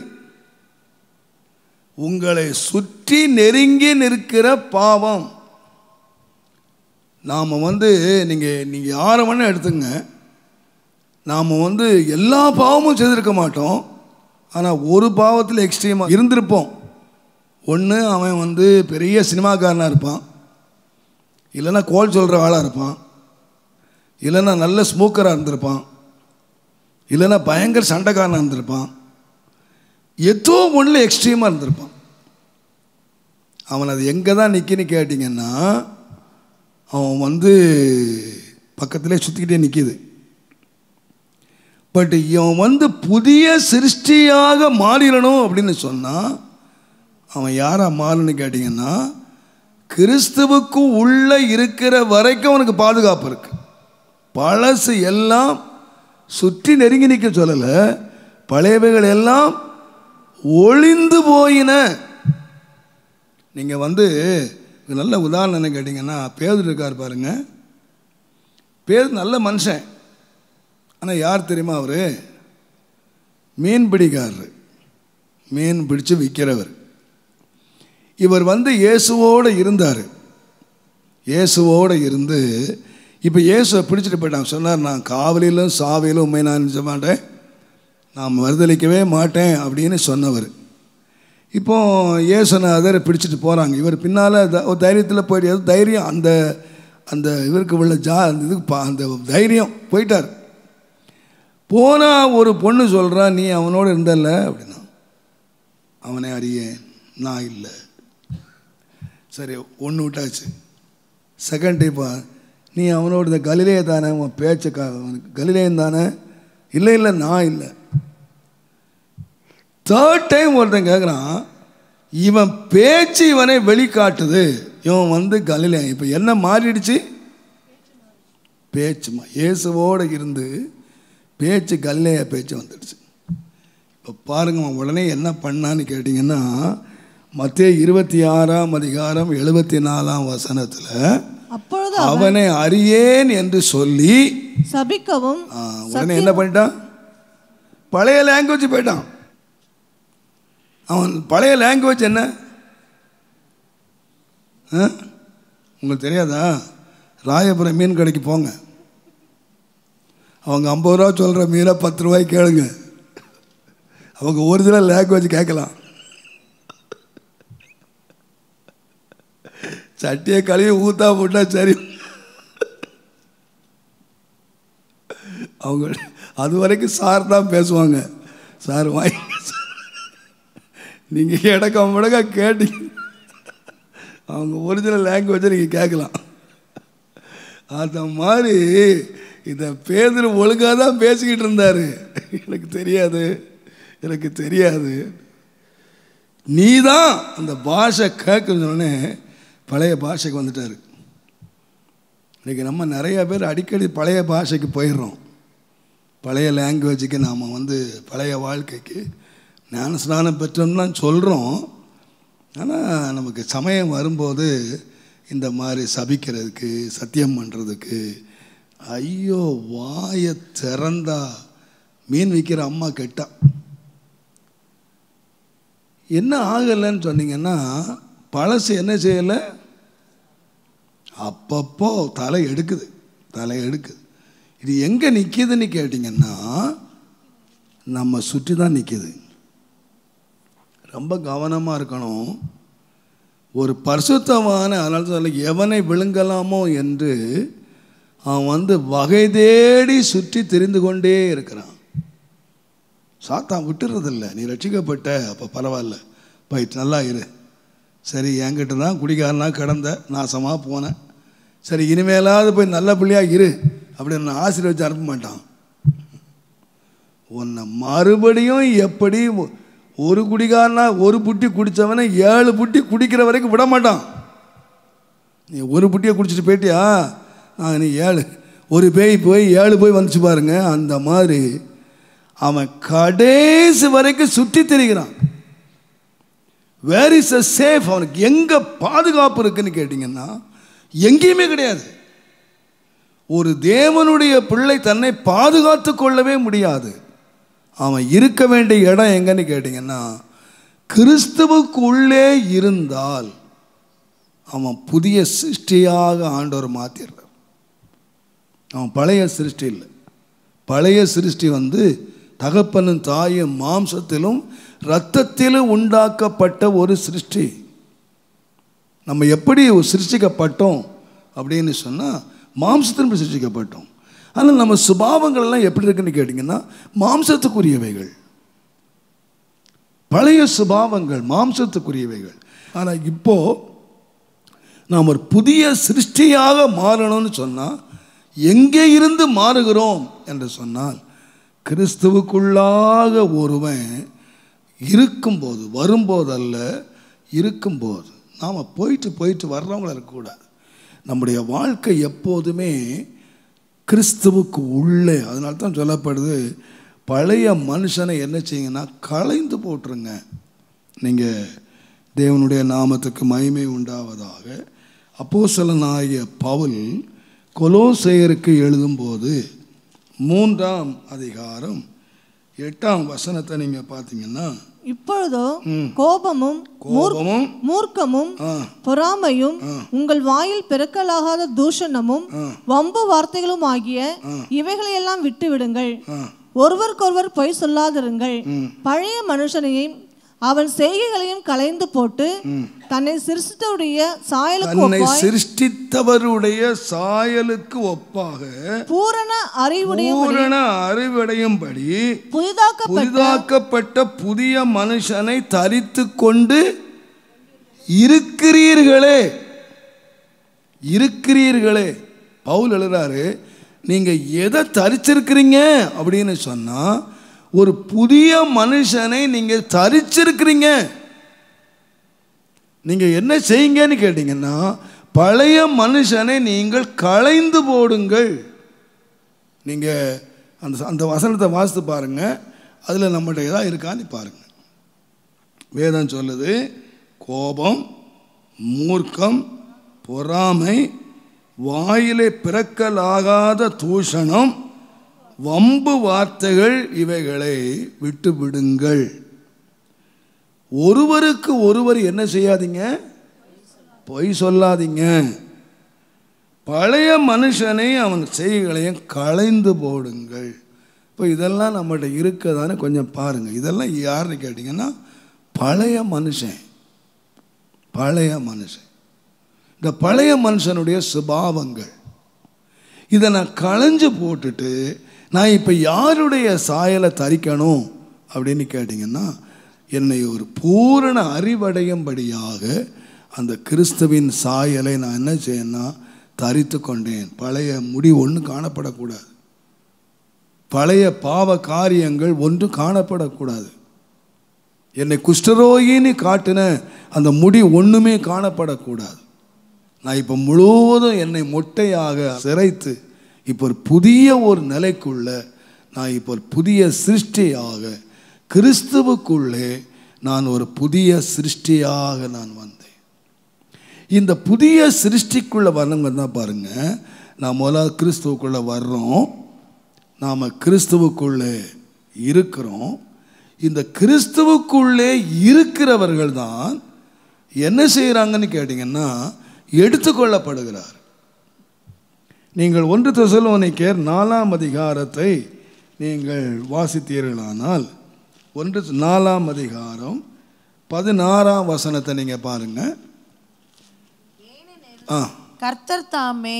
உங்களை சுற்றி நெருங்கி நிற்கிற பாவம். நாம் வந்து நீங்கள் நீங்கள் யாரை வேணால் எடுத்துங்க. நாம் வந்து எல்லா பாவமும் செய்திருக்க மாட்டோம். ஆனால் ஒரு பாவத்தில் எக்ஸ்ட்ரீமாக இருந்திருப்போம். ஒன்று அவன் வந்து பெரிய சினிமாக்காரனாக இருப்பான். இல்லைன்னா கோல் சொல்கிற ஆளாக இருப்பான். இல்லைன்னா நல்ல ஸ்மோக்கராக இருந்திருப்பான். இல்லைன்னா பயங்கர சண்டைக்காரனாக இருந்திருப்பான். ஏதோ ஒன்றில் எக்ஸ்ட்ரீமாக இருந்திருப்பான். அவன் அது எங்கே தான் நிற்கின்னு கேட்டிங்கன்னா அவன் வந்து பக்கத்திலே சுற்றிக்கிட்டே நிற்கிது பட் இவன் வந்து புதிய சிருஷ்டியாக மாறிடணும் அப்படின்னு சொன்னால் அவன் யாராக மாறணும்னு கேட்டிங்கன்னா கிறிஸ்துவுக்கு உள்ளே இருக்கிற வரைக்கும் அவனுக்கு பாதுகாப்பு இருக்கு. பழசு எல்லாம் சுற்றி நெருங்கி நிற்க சொல்லலை பழையவைகள் எல்லாம் ஒளிந்து போயின. நீங்கள் வந்து நல்ல உதாரணம் என்ன கேட்டிங்கன்னா பேதர் இருக்கார் பாருங்க. பேர் நல்ல மனுஷன். ஆனால் யார் தெரியுமா அவர்? மீன் பிடிக்காரர். மீன் பிடிச்சு விற்கிறவர் இவர் வந்து இயேசுவோடு இருந்தார். இயேசுவோடு இருந்து இப்போ இயேசுவை பிடிச்சிட்டு போயிட்டான். சொன்னார் நான் காவலிலும் சாவையிலும் உண்மை நான் நினைச்ச மாட்டேன். நான் மறுதளிக்கவே மாட்டேன் அப்படின்னு சொன்னவர். இப்போ இயேசுநாதர் பிடிச்சிட்டு போகிறாங்க இவர் பின்னால் ஒரு தைரியத்தில் போயிட்டு தைரியம் அந்த அந்த இவருக்கு உள்ள ஜா அந்த இதுக்கு பா- அந்த தைரியம் போயிட்டார். போனால் ஒரு பொண்ணு சொல்கிறான் நீ அவனோடு இருந்தல்ல? அப்படின்னா அவனை அறியேன் நான் இல்லை. சரி ஒன்று விட்டாச்சு. செகண்ட் டைப்பா நீ அவனோட இந்த கலிலேய தானே உன் பேச்ச க கலிலேயன் தானே? இல்லை இல்லை நான் இல்லை. தேர்ட் டைம் ஒருத்தன் கேட்குறான் இவன் பேச்சு இவனை வெளிக்காட்டுது. இவன் வந்து கலிலேயன். இப்போ என்ன மாறிடுச்சு? பேச்சுமா இயேசுவோடு இருந்து பேச்சு கல்லைய பேச்சு வந்துடுச்சு. இப்போ பாருங்க அவன் உடனே என்ன பண்ணான்னு கேட்டிங்கன்னா மத்திய இருபத்தி ஆறாம் அதிகாரம் எழுபத்தி நாலாம் வசனத்தில் அப்பொழுது அவனை அறியேன் என்று சொல்லி சபிக்கவும் உடனே என்ன பண்ணிட்டான்? பழைய லாங்குவேஜ் போயிட்டான். அவன் பழைய லாங்குவேஜ் என்ன? ஆ? உங்களுக்கு தெரியாதா? ராயபுரம் மீன் கடைக்கு போங்க. அவங்க ஐம்பது ரூபா சொல்கிற மீனை பத்து ரூபாய்க்கு கேளுங்க. அவங்க ஒரிஜினல் லாங்குவேஜ் கேட்கலாம். சட்டியை கழுவி ஊத்தா போட்டால் சரி. அவங்க அது வரைக்கும் சார் தான் பேசுவாங்க. சார் வாங்கி நீங்கள் இடக்க முடக்க கேட்டீங்க அவங்க ஒரிஜினல் லாங்குவேஜை நீங்கள் கேட்கலாம். அந்த மாதிரி இந்த பேதர் ஒழுங்காக தான் பேசிக்கிட்டு இருந்தார். எனக்கு தெரியாது. எனக்கு தெரியாது. நீ தான் அந்த பாஷை கேட்கணுன்னே பழைய பாஷைக்கு வந்துட்டார். இன்றைக்கி நம்ம நிறைய பேர் அடிக்கடி பழைய பாஷைக்கு போயிடுறோம். பழைய லாங்குவேஜுக்கு நாம் வந்து பழைய வாழ்க்கைக்கு ஞானஸ்நானம் பெற்றோம்லாம் சொல்கிறோம் ஆனால் நமக்கு சமயம் வரும்போது இந்த மாதிரி சபிக்கிறதுக்கு சத்தியம் பண்ணுறதுக்கு ஐயோ வாயை திறந்தா மீன் விற்கிற அம்மா கெட்டா. என்ன ஆகலைன்னு சொன்னீங்கன்னா பழசு என்ன செய்யலை? அப்பப்போ தலை எடுக்குது தலை எடுக்குது. இது எங்கே நிற்கிதுன்னு கேட்டிங்கன்னா நம்ம சுற்றி தான் நிற்கிது ரொம்ப கவனமாக இருக்கணும். ஒரு பரிசுத்தமான அதனால சொல்ல எவனை விழுங்கலாமோ என்று அவன் வந்து வகை தேடி சுற்றி தெரிந்து கொண்டே இருக்கிறான். சாத்தான் விட்டுறதில்ல. நீ ரட்சிக்கப்பட்ட அப்போ பரவாயில்ல. போயிட்டு நல்லா இரு. சரி என்கிட்ட தான் குடிகாரனா கிடந்த நாசமாக போனேன் சரி இனிமேலாவது போய் நல்ல பிள்ளையாக இரு அப்படின்னு நான் ஆசீர்வச்சு அனுப்ப மாட்டான். உன்னை மறுபடியும் எப்படி ஒரு குடிகாரனா ஒரு புட்டி குடித்தவனை ஏழு புட்டி குடிக்கிற வரைக்கும் விட மாட்டான். நீ ஒரு புட்டியை குடிச்சிட்டு போயிட்டியா? ஆ நீ ஏழு. ஒரு பேய் போய் ஏழு போய் வந்துச்சு பாருங்க அந்த மாதிரி அவன் கடைசி வரைக்கும் சுற்றி திரிகிறான். வேர் இஸ் அ சேஃப் அவனுக்கு எங்கே பாதுகாப்பு இருக்குன்னு கேட்டிங்கன்னா எங்கேயுமே கிடையாது. ஒரு தேவனுடைய பிள்ளை தன்னை பாதுகாத்து கொள்ளவே முடியாது. அவன் இருக்க வேண்டிய இடம் எங்கன்னு கேட்டிங்கன்னா கிறிஸ்துவுக்கு உள்ளே இருந்தால் அவன் புதிய சிருஷ்டியாக ஆண்டவர் மாற்றிடுறார் அவன் பழைய சிருஷ்டி இல்லை. பழைய சிருஷ்டி வந்து தகப்பனும் தாயும் மாம்சத்திலும் இரத்தத்திலும் உண்டாக்கப்பட்ட ஒரு சிருஷ்டி. நம்ம எப்படி சிருஷ்டிக்கப்பட்டோம் அப்படின்னு சொன்னால் மாம்சத்திலும் சிருஷ்டிக்கப்பட்டோம். ஆனால் நம்ம சுபாவங்கள் எல்லாம் எப்படி இருக்குன்னு கேட்டிங்கன்னா மாம்சத்துக்குரியவைகள். பழைய சுபாவங்கள் மாம்சத்துக்குரியவைகள். ஆனால் இப்போது நாம் ஒரு புதிய சிருஷ்டியாக மாறணும்னு சொன்னால் எங்கே இருந்து மாறுகிறோம் என்று சொன்னால் கிறிஸ்துவுக்குள்ளாக ஒருவன் இருக்கும்போது வரும்போதல்ல இருக்கும்போது நாம் போயிட்டு போயிட்டு வர்றவங்கள இருக்கக்கூடாது நம்முடைய வாழ்க்கை எப்போதுமே கிறிஸ்துவுக்கு உள்ளே. அதனால தான் சொல்லப்படுது பழைய மனுஷனை என்ன செய்யுங்கன்னா களைந்து போட்டுருங்க. நீங்கள் தேவனுடைய நாமத்துக்கு மகிமை உண்டாவதாக. அப்போ சிலனாகிய பவுல் கொலோசேயருக்கு எழுதும்போது மூன்றாம் அதிகாரம் எட்டாம் வசனத்தை நீங்கள் பார்த்தீங்கன்னா இப்பொழுதோ கோபமும் கோபமும் மூர்க்கமும் பொறாமையும் உங்கள் வாயில் பிறக்கலாகாத தூஷணமும் வம்பு வார்த்தைகளும் ஆகிய இவைகளையெல்லாம் விட்டு விடுங்கள் ஒருவருக்கொருவர் பொய் சொல்லாதிருங்கள். பழைய மனுஷனையும் அவன் செய்கைகளையும் களைந்து போட்டு தன்னை சிருஷ்டவுடைய சாயலுக்கு தன்னை சிருஷ்டித்தவருடைய சாயலுக்கு ஒப்பாக பூரண அறிவுடைய பூரண அறிவடையும்படி புதிதாக்கப்பட்ட புதிதாக்கப்பட்ட புதிய மனுஷனை தரித்து கொண்டு இருக்கிறீர்களே. இருக்கிறீர்களே. பவுல் எழுதுறாரு நீங்க எதை தரிச்சிருக்கிறீங்க? அப்படின்னு சொன்னா ஒரு புதிய மனுஷனை நீங்கள் தரிச்சிருக்கிறீங்க. நீங்கள் என்ன செய்யுங்கன்னு கேட்டிங்கன்னா பழைய மனுஷனை நீங்கள் களைந்து போடுங்கள். நீங்கள் அந்த அந்த வசனத்தை வாசித்து பாருங்க. அதில் நம்மகிட்ட எதாவது இருக்கான்னு பாருங்கள் வேதம் சொல்லுது கோபம் மூர்க்கம் பொறாமை வாயிலே பிறக்கலாகாத தூஷணம் வம்பு வார்த்தைகள் இவைகளை விட்டு விடுங்கள் ஒருவருக்கு ஒருவர் என்ன செய்யாதீங்க? பொய் சொல்லாதீங்க. பழைய மனுஷனை அவன் செய்களையும் களைந்து போடுங்கள். இப்போ இதெல்லாம் நம்மகிட்ட இருக்கதானே கொஞ்சம் பாருங்கள் இதெல்லாம் யாருன்னு கேட்டிங்கன்னா பழைய மனுஷன். பழைய மனுஷன். இந்த பழைய மனுஷனுடைய சுபாவங்கள். இதை நான் களைஞ்சு போட்டுட்டு நான் இப்போ யாருடைய சாயலை தரிக்கணும் அப்படின்னு கேட்டிங்கன்னா என்னை ஒரு பூரண அறிவடையும்படியாக அந்த கிறிஸ்துவின் சாயலை நான் என்ன செய்யணும்னா தரித்து கொண்டேன். பழைய முடி ஒன்று காணப்படக்கூடாது. பழைய பாவ காரியங்கள் ஒன்றும் காணப்படக்கூடாது. என்னை குஷ்டரோகின்னு காட்டின அந்த முடி ஒன்றுமே காணப்படக்கூடாது. நான் இப்போ முழுவதும் என்னை மொட்டையாக சிறைத்து இப்போ ஒரு புதிய ஒரு நிலைக்குள்ள நான் இப்போ ஒரு புதிய சிருஷ்டியாக கிறிஸ்துவுக்குள்ளே நான் ஒரு புதிய சிருஷ்டியாக நான் வந்தேன். இந்த புதிய சிருஷ்டிக்குள்ளே வரணுங்க தான் பாருங்கள் நான் முதல்ல கிறிஸ்துவுக்குள்ளே வர்றோம் நாம் கிறிஸ்துவுக்குள்ளே இருக்கிறோம். இந்த கிறிஸ்துவுக்குள்ளே இருக்கிறவர்கள் தான் என்ன செய்கிறாங்கன்னு கேட்டிங்கன்னா எடுத்துக்கொள்ளப்படுகிறார் நீங்கள் ஒன்று தெசலோனிக்கேர் நாலாம் அதிகாரத்தை நீங்கள் வாசித்தீர்களானால் ஒன்று நாலாம் அதிகாரம் பதினாறாம் வசனத்தை நீங்கள் பாருங்க. ஆ. கர்த்தர் தாமே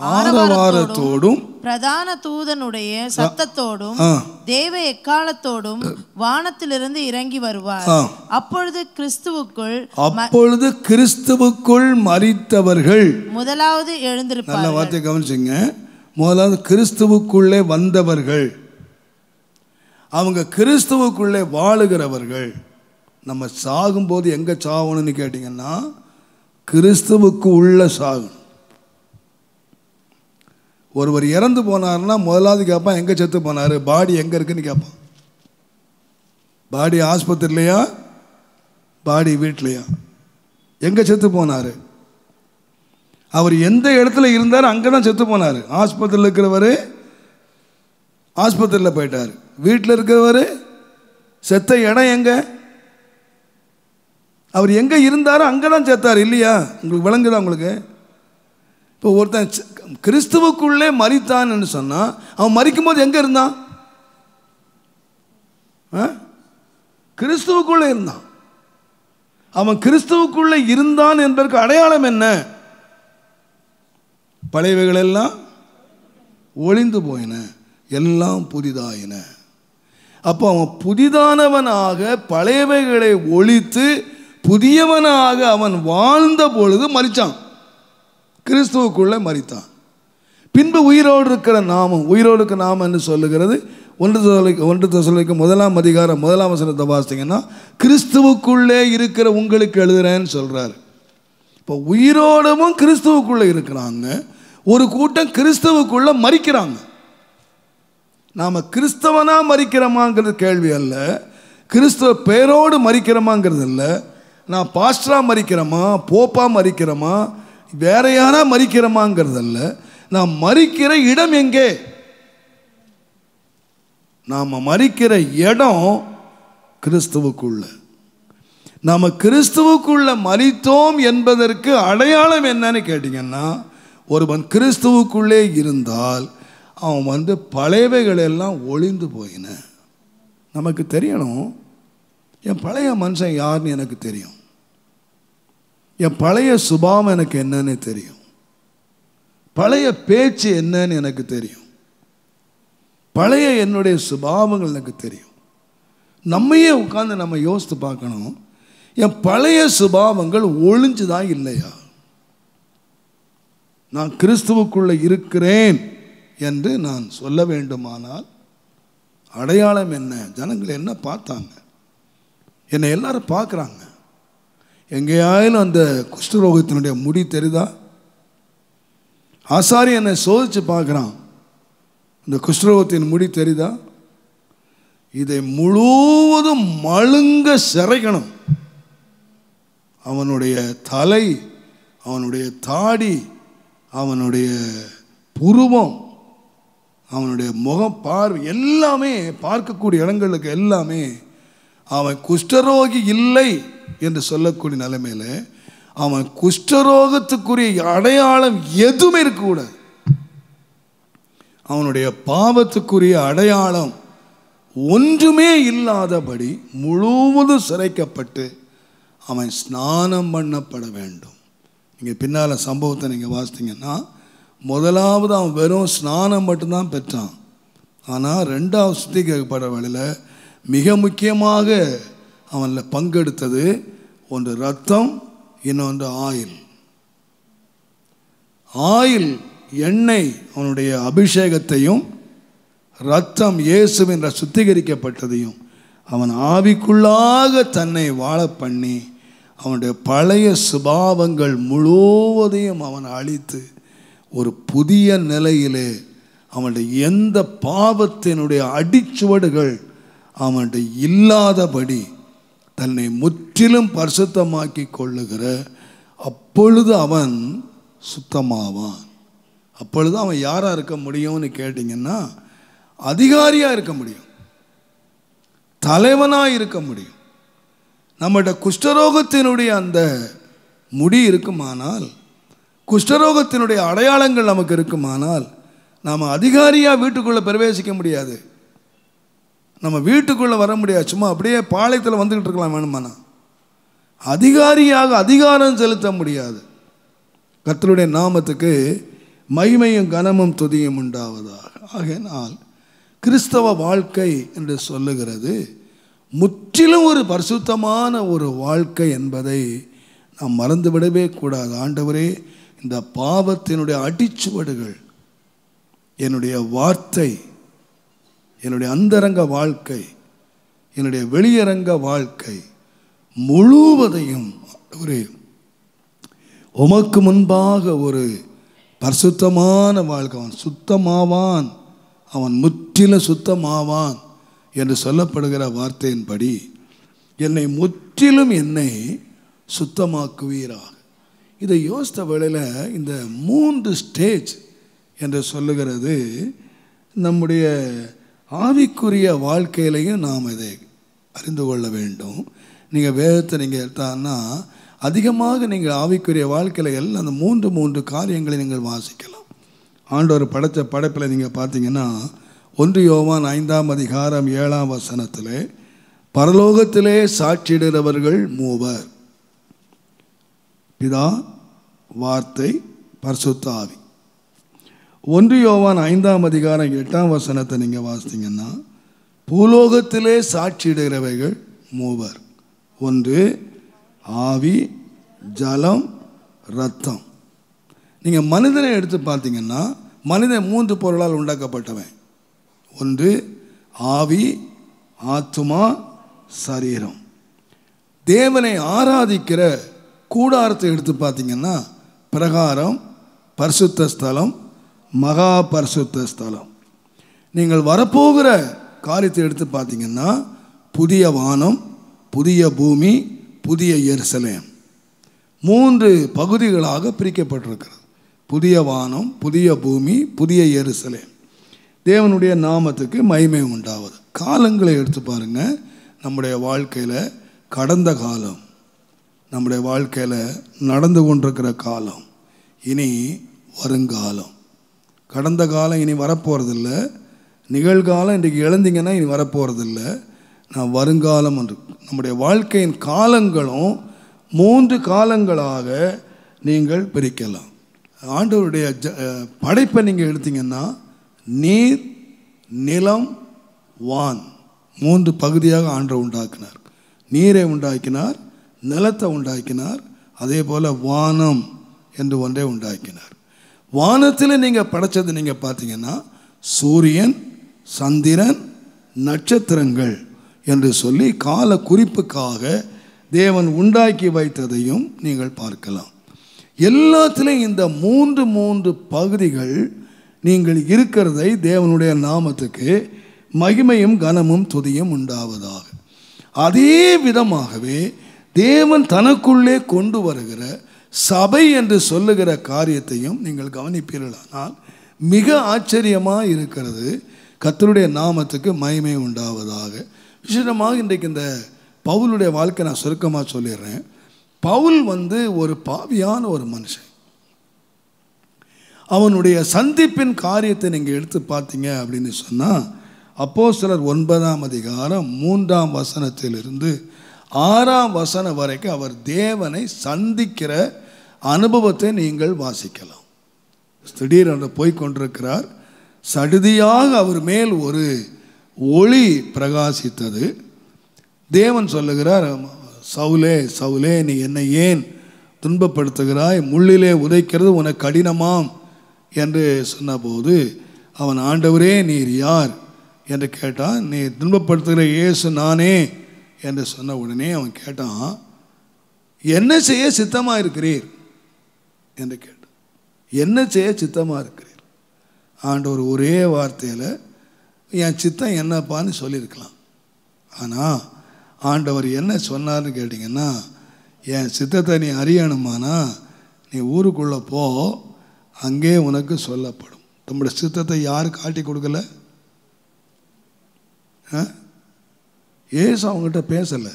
ஆரவாரத்தோடும் பிரதான தூதனுடைய சத்தத்தோடும் தேவ எக்காலத்தோடும் வானத்திலிருந்து இறங்கி வருவார். அப்பொழுது கிறிஸ்துவுக்குள் அப்பொழுது கிறிஸ்துவுக்குள் மரித்தவர்கள். முதலாவது எழுந்திருப்பார் நல்ல வார்த்தையை கவனிச்சுங்க. முதலாவது கிறிஸ்துவுக்குள்ளே வந்தவர்கள். அவங்க கிறிஸ்துவுக்குள்ளே வாழுகிறவர்கள். நம்ம சாகும்போது எங்கே சாகணும்னு கேட்டிங்கன்னா கிறிஸ்துவுக்கு உள்ள சாகணும் ஒருவர் இறந்து போனார்னா முதலாவது கேட்பான் எங்கே செத்து போனார்? பாடி எங்கே இருக்குன்னு கேட்பான் பாடி ஆஸ்பத்திரிலையா? பாடி வீட்லையா? எங்கே செத்து போனார்? அவர் எந்த இடத்துல இருந்தார் அங்கே தான் செத்து போனார். ஆஸ்பத்திரியில் இருக்கிறவர் ஆஸ்பத்திரியில் போயிட்டார். வீட்டில் இருக்கிறவர் செத்த இடம் எங்கே? அவர் எங்கே இருந்தாரோ அங்கே தான் செத்தார் இல்லையா? உங்களுக்கு விளங்குதா உங்களுக்கு? இப்போ ஒருத்தன் கிறிஸ்துவுக்குள்ளே மறித்தான்னு சொன்னால் அவன் மறிக்கும் போது எங்கே இருந்தான்? ஆ? கிறிஸ்துவுக்குள்ளே இருந்தான். அவன் கிறிஸ்துவுக்குள்ளே இருந்தான் என்பதற்கு அடையாளம் என்ன? பழையவைகளெல்லாம் ஒளிந்து போயின எல்லாம் புதிதாயின. அப்போ அவன் புதிதானவனாக பழையவைகளை ஒழித்து புதியவனாக அவன் வாழ்ந்த பொழுது மறித்தான் கிறிஸ்துவுக்குள்ளே மறித்தான் பின்பு உயிரோடு இருக்கிற நாமம் உயிரோடு இருக்கிற நாமம் என்று சொல்லுகிறது. ஒன்று தசலைக்கு ஒன்று தசலைக்கு முதலாம் அதிகாரம் முதலாம் வசனத்தை வாசித்தீங்கன்னா கிறிஸ்துவுக்குள்ளே இருக்கிற உங்களுக்கு எழுதுறேன்னு சொல்கிறார் இப்போ உயிரோடவும் கிறிஸ்துவுக்குள்ளே இருக்கிறாங்க. ஒரு கூட்டம் கிறிஸ்துவுக்குள்ளே மறிக்கிறாங்க. நாம் கிறிஸ்தவனாக மறிக்கிறோமாங்கிறது கேள்வி அல்ல. கிறிஸ்துவ பேரோடு மறிக்கிறோமாங்கிறது இல்லை. நான் பாஸ்டராக மறிக்கிறோமா போப்பாக மறிக்கிறோமா வேற யாராக மறிக்கிறோமாங்கிறது இல்லை. நாம் மறிக்கிற இடம் எங்கே? நாம் மறிக்கிற இடம் கிறிஸ்துவுக்குள்ள. நாம் கிறிஸ்துவுக்குள்ள மறித்தோம் என்பதற்கு அடையாளம் என்னன்னு கேட்டிங்கன்னா ஒருவன் கிறிஸ்துவுக்குள்ளே இருந்தால் அவன் வந்து பழையவைகள் எல்லாம் ஒளிந்து போயின. நமக்கு தெரியணும் என் பழைய மனுஷன் யாருன்னு எனக்கு தெரியும். என் பழைய சுபாவம் எனக்கு என்னன்னு தெரியும். பழைய பேச்சு என்னன்னு எனக்கு தெரியும். பழைய என்னுடைய சுபாவங்கள் எனக்கு தெரியும். நம்மையே உட்காந்து நம்ம யோசித்து பார்க்கணும். என் பழைய சுபாவங்கள் ஒழிஞ்சுதான் இல்லையா? நான் கிறிஸ்துவுக்குள்ள இருக்கிறேன் என்று நான் சொல்ல வேண்டுமானால் அடையாளம் என்ன? ஜனங்கள் என்ன பார்த்தாங்க? என்னை எல்லாரும் பார்க்குறாங்க. எங்கேயாயிலும் அந்த குஷ்டரோகத்தினுடைய முடி தெரிதா? ஆசாரி என்னை சோதித்து பார்க்குறான். இந்த குஷ்டரோகத்தின் முடி தெரியுதா? இதை முழுவதும் மழுங்க சிறைக்கணும். அவனுடைய தலை அவனுடைய தாடி அவனுடைய புருவம் அவனுடைய முகம் பார்வை எல்லாமே பார்க்கக்கூடிய இடங்களுக்கு எல்லாமே அவன் குஷ்டரோகி இல்லை என்று சொல்லக்கூடிய நிலைமையில் அவன் குஷ்டரோகத்துக்குரிய அடையாளம் எதுவுமே இருக்கக்கூடாது. அவனுடைய பாவத்துக்குரிய அடையாளம் ஒன்றுமே இல்லாதபடி முழுவதும் சிறைக்கப்பட்டு அவன் ஸ்நானம் பண்ணப்பட வேண்டும். நீங்கள் பின்னால் சம்பவத்தை நீங்கள் வாசித்தீங்கன்னா முதலாவது அவன் வெறும் ஸ்நானம் மட்டும்தான் பெற்றான். ஆனால் ரெண்டாவது சுத்திகரிக்கப்பட வேளையில் மிக முக்கியமாக அவனில் பங்கெடுத்தது ஒன்று ரத்தம் இன்னொன்று ஆயில். ஆயில் எண்ணெய் அவனுடைய அபிஷேகத்தையும் ரத்தம் இயேசுவின் என்ற சுத்திகரிக்கப்பட்டதையும் அவன் ஆவிக்குள்ளாக தன்னை வாழ பண்ணி அவனுடைய பழைய சுபாவங்கள் முழுவதையும் அவன் அழித்து ஒரு புதிய நிலையிலே அவனுடைய எந்த பாவத்தினுடைய அடிச்சுவடுகள் அவனுடைய இல்லாதபடி தன்னை முற்றிலும் பரிசுத்தமாக்கி கொள்ளுகிற அப்பொழுது அவன் சுத்தமாவான். அப்பொழுது அவன் யாராக இருக்க முடியும்னு கேட்டிங்கன்னா அதிகாரியாக இருக்க முடியும். தலைவனாக இருக்க முடியும். நம்மகிட்ட குஷ்டரோகத்தினுடைய அந்த முடி இருக்குமானால் குஷ்டரோகத்தினுடைய அடையாளங்கள் நமக்கு இருக்குமானால் நாம் அதிகாரியாக வீட்டுக்குள்ளே பிரவேசிக்க முடியாது. நம்ம வீட்டுக்குள்ளே வர முடியாது. சும்மா அப்படியே பாளையத்தில் வந்துக்கிட்டு இருக்கலாம் வேணுமானா? அதிகாரியாக அதிகாரம் செலுத்த முடியாது. கத்தருடைய நாமத்துக்கு மகிமையும் கனமும் துதியும் உண்டாவதாக. ஆகையினால் கிறிஸ்தவ வாழ்க்கை என்று சொல்லுகிறது. முற்றிலும் ஒரு பரிசுத்தமான ஒரு வாழ்க்கை என்பதை நாம் மறந்துவிடவே கூடாது. ஆண்டவரே இந்த பாவத்தினுடைய அடிச்சுவடுகள் என்னுடைய வார்த்தை என்னுடைய அந்தரங்க வாழ்க்கை என்னுடைய வெளியரங்க வாழ்க்கை முழுவதையும் ஒரு உமக்கு முன்பாக ஒரு பரிசுத்தமான வாழ்க்கை அவன் சுத்தமாவான் அவன் முற்றிலும் சுத்தமாவான் என்று சொல்லப்படுகிற வார்த்தையின்படி என்னை முற்றிலும் என்னை சுத்தமாக்குவீராக. இதை யோசித்த வேளையில் இந்த மூன்று ஸ்டேஜ் என்று சொல்லுகிறது நம்முடைய ஆவிக்குரிய வாழ்க்கையிலையும் நாம் இதை அறிந்து கொள்ள வேண்டும். நீங்கள் வேதத்தை நீங்கள் எடுத்தான்னா அதிகமாக நீங்கள் ஆவிக்குரிய வாழ்க்கையில் எல்லாம் அந்த மூன்று மூன்று காரியங்களை நீங்கள் வாசிக்கலாம். ஆண்டவர் படைத்த படைப்பில் நீங்கள் பார்த்தீங்கன்னா ஒன்று யோவான் ஐந்தாம் அதிகாரம் ஏழாம் வசனத்தில் பரலோகத்திலே சாட்சியிடுகிறவர்கள் மூவர். பிதா வார்த்தை பரிசுத்த ஆவி. ஒன்று யோவான் ஐந்தாம் அதிகாரம் எட்டாம் வசனத்தை நீங்கள் வாசித்தீங்கன்னா பூலோகத்திலே சாட்சியிடுகிறவைகள் மூவர். ஒன்று ஆவி ஜலம் ரத்தம் நீங்கள் மனிதனை எடுத்து பார்த்தீங்கன்னா மனிதன் மூன்று பொருளால் உண்டாக்கப்பட்டவன். ஒன்று ஆவி ஆத்துமா சரீரம். தேவனை ஆராதிக்கிற கூடாரத்தை எடுத்து பார்த்தீங்கன்னா பிரகாரம் பரிசுத்த ஸ்தலம் மகா பரிசுத்த ஸ்தலம். நீங்கள் வரப்போகிற காரியத்தை எடுத்து பார்த்தீங்கன்னா புதிய வானம் புதிய பூமி புதிய எருசலேம். மூன்று பகுதிகளாக பிரிக்கப்பட்டிருக்கிறது. புதிய வானம் புதிய பூமி புதிய எருசலேம். தேவனுடைய நாமத்துக்கு மகிமை உண்டாவது. காலங்களை எடுத்து பாருங்கள் நம்முடைய வாழ்க்கையில் கடந்த காலம் நம்முடைய வாழ்க்கையில் நடந்து கொண்டிருக்கிற காலம் இனி வருங்காலம். கடந்த காலம் இனி வரப்போகிறதில்ல நிகழ்காலம் இன்றைக்கு இழந்தீங்கன்னா இனி வரப்போகிறதில்ல நான் வருங்காலம் என்று. நம்முடைய வாழ்க்கையின் காலங்களும் மூன்று காலங்களாக நீங்கள் பிரிக்கலாம். ஆண்டவருடைய ஜ படைப்பை நீங்கள் எடுத்தீங்கன்னா நீர் நிலம் வான் மூன்று பகுதியாக ஆண்டவர் உண்டாக்கினார். நீரை உண்டாக்கினார் நிலத்தை உண்டாக்கினார் அதே போல் வானம் என்று ஒன்றை உண்டாக்கினார். வானத்தில் நீங்கள் படைச்சது நீங்கள் பார்த்தீங்கன்னா சூரியன் சந்திரன் நட்சத்திரங்கள் என்று சொல்லி கால குறிப்புக்காக தேவன் உண்டாக்கி வைத்ததையும் நீங்கள் பார்க்கலாம். எல்லாத்திலையும் இந்த மூன்று மூன்று பகுதிகள் நீங்கள் இருக்கிறதை தேவனுடைய நாமத்துக்கு மகிமையும் கனமும் துதியும் உண்டாவதாக. அதே விதமாகவே தேவன் தனக்குள்ளே கொண்டு வருகிற சபை என்று சொல்லுகிற காரியத்தையும் நீங்கள் கவனிப்பீர்களானால் மிக ஆச்சரியமாக இருக்கிறது. கத்தருடைய நாமத்துக்கு மகிமை உண்டாவதாக. விசேஷமாக இன்றைக்கு இந்த பவுலுடைய வாழ்க்கை நான் சுருக்கமாக சொல்லிடுறேன். பவுல் வந்து ஒரு பாவியான ஒரு மனுஷன். அவனுடைய சந்திப்பின் காரியத்தை நீங்கள் எடுத்து பார்த்தீங்க அப்படின்னு சொன்னால் அப்போ சிலர் ஒன்பதாம் அதிகாரம் மூன்றாம் வசனத்திலிருந்து ஆறாம் வசனம் வரைக்கும் அவர் தேவனை சந்திக்கிற அனுபவத்தை நீங்கள் வாசிக்கலாம். திடீரென்று போய் கொண்டிருக்கிறார். சடுதியாக அவர் மேல் ஒரு ஒளி பிரகாசித்தது. தேவன் சொல்லுகிறார் சவுலே சவுலே நீ என்னை ஏன் துன்பப்படுத்துகிறாய்? முள்ளிலே உதைக்கிறது உனக்கு கடினமாம் என்று சொன்னபோது அவன் ஆண்டவரே நீர் யார்? என்று கேட்டான். நீ துன்பப்படுத்துகிற இயேசு நானே. என்று சொன்ன உடனே அவன் கேட்டான் என்ன செய்ய சித்தமாக இருக்கிறீர்? என்று கேட்டான். என்ன செய்ய சித்தமாக இருக்கிறீர்? ஆண்டவர் ஒரே வார்த்தையில் என் சித்தம் என்னப்பான்னு சொல்லியிருக்கலாம். ஆனால் ஆண்டவர் என்ன சொன்னார்னு கேட்டிங்கன்னா என் சித்தத்தை நீ அறியணுமானா நீ ஊருக்குள்ளே போ அங்கே உனக்கு சொல்லப்படும். நம்முடைய சித்தத்தை யார் காட்டி கொடுக்கல? ஆ? ஏசு அவங்ககிட்ட பேசலை.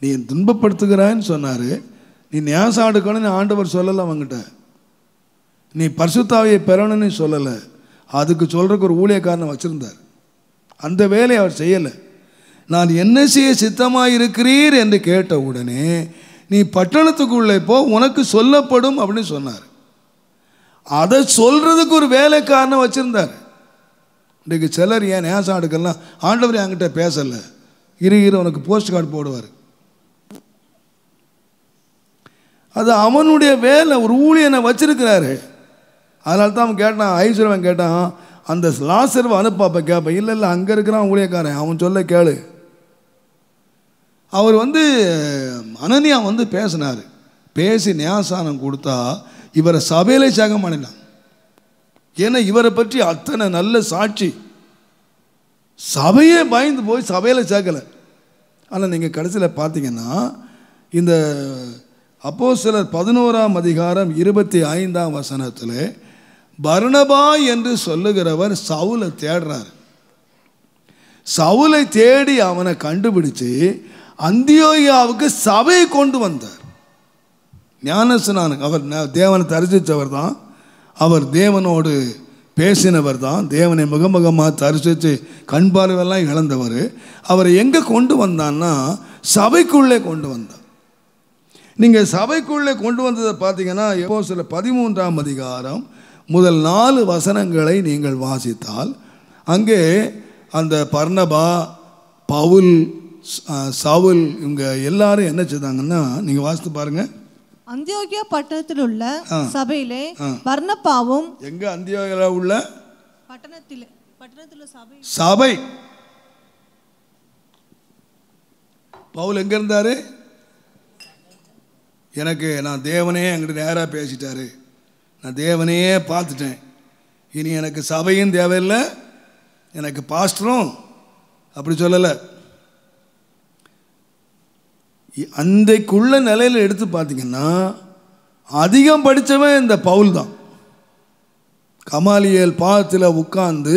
நீ துன்பப்படுத்துகிறான்னு சொன்னார். நீ நியாசம் அடுக்கணும்னு ஆண்டவர் சொல்லலை அவங்ககிட்ட நீ பரிசுத்தாவையை பெறணும்னு சொல்லலை. அதுக்கு சொல்கிறதுக்கு ஒரு ஊழியக்காரனை வச்சுருந்தார். அந்த வேலையை அவர் செய்யலை. நான் என்ன செய்ய சித்தமாக இருக்கிறீர் என்று கேட்ட உடனே நீ பட்டணத்துக்குள்ளே போ உனக்கு சொல்லப்படும் அப்படின்னு சொன்னார். அதை சொல்கிறதுக்கு ஒரு வேலைக்காரனை வச்சுருந்தார். இன்றைக்கு சிலர் ஏன் நேசம் அடுக்கலாம் ஆண்டவர் என்கிட்ட பேசலை. இரு இரு உனக்கு போஸ்ட் கார்டு போடுவார். அது அவனுடைய வேலை ஒரு ஊழியனை வச்சிருக்கிறாரு. அதனால தான் அவன் கேட்டான் ஐஸ்வரவன் கேட்டான் அந்த லாசர்வை அனுப்பாப்ப கேட்பேன் இல்லை இல்லை அங்கே இருக்கிறான் ஊழியக்காரன் அவன் சொல்ல கேளு. அவர் வந்து அனனியா வந்து பேசினார். பேசி நியாசானம் கொடுத்தா இவரை சபையிலே சேகம் பண்ணினான். ஏன்னா இவரை பற்றி அத்தனை நல்ல சாட்சி. சபையே பயந்து போய் சபையில் சேர்க்கலை. ஆனால் நீங்கள் கடைசியில் பார்த்தீங்கன்னா இந்த அப்போ சிலர் பதினோராம் அதிகாரம் இருபத்தி ஐந்தாம் வசனத்தில் பர்ணபா என்று சொல்லுகிறவர் சவுலை தேடுறார். சவுலை தேடி அவனை கண்டுபிடிச்சு அந்தியோயாவுக்கு சபையை கொண்டு வந்தார். ஞானஸ்நானம் அவர் ந- தேவனை தரிசித்தவர் தான். அவர் தேவனோடு பேசினவர் தான் தேவனை முகமுகமாக தரிசித்து கண் பார்வையெல்லாம் இழந்தவர். அவரை எங்கே கொண்டு வந்தான்னா சபைக்குள்ளே கொண்டு வந்தார். நீங்கள் சபைக்குள்ளே கொண்டு வந்ததை பார்த்தீங்கன்னா எப்போ சில பதிமூன்றாம் அதிகாரம் முதல் நாலு வசனங்களை நீங்கள் வாசித்தால் அங்கே அந்த பர்ணபா பவுல் சவுல் இவங்க எல்லாரும் என்ன செய்தாங்கன்னா நீங்கள் வாசித்து பாருங்கள் அந்தியோகியா பட்டணத்தில் உள்ள. சபையிலே ஆ. வர்ணப்பாவும் எங்கே அந்தியோகில் உள்ள? பட்டணத்தில் பட்டணத்தில் சபை. சபை. பவுல் எங்கே இருந்தார்? எனக்கு நான் தேவனே என்கிட்ட நேராக பேசிட்டாரு. நான் தேவனையே பார்த்துட்டேன். இனி எனக்கு சபையும் தேவையில்லை எனக்கு பாஸ்டரும் அப்படி சொல்லலை. அன்றைக்குள்ள நிலையில் எடுத்து பார்த்தீங்கன்னா அதிகம் படித்தவன் இந்த பவுல் தான். கமாலியல் பாதத்தில் உட்கார்ந்து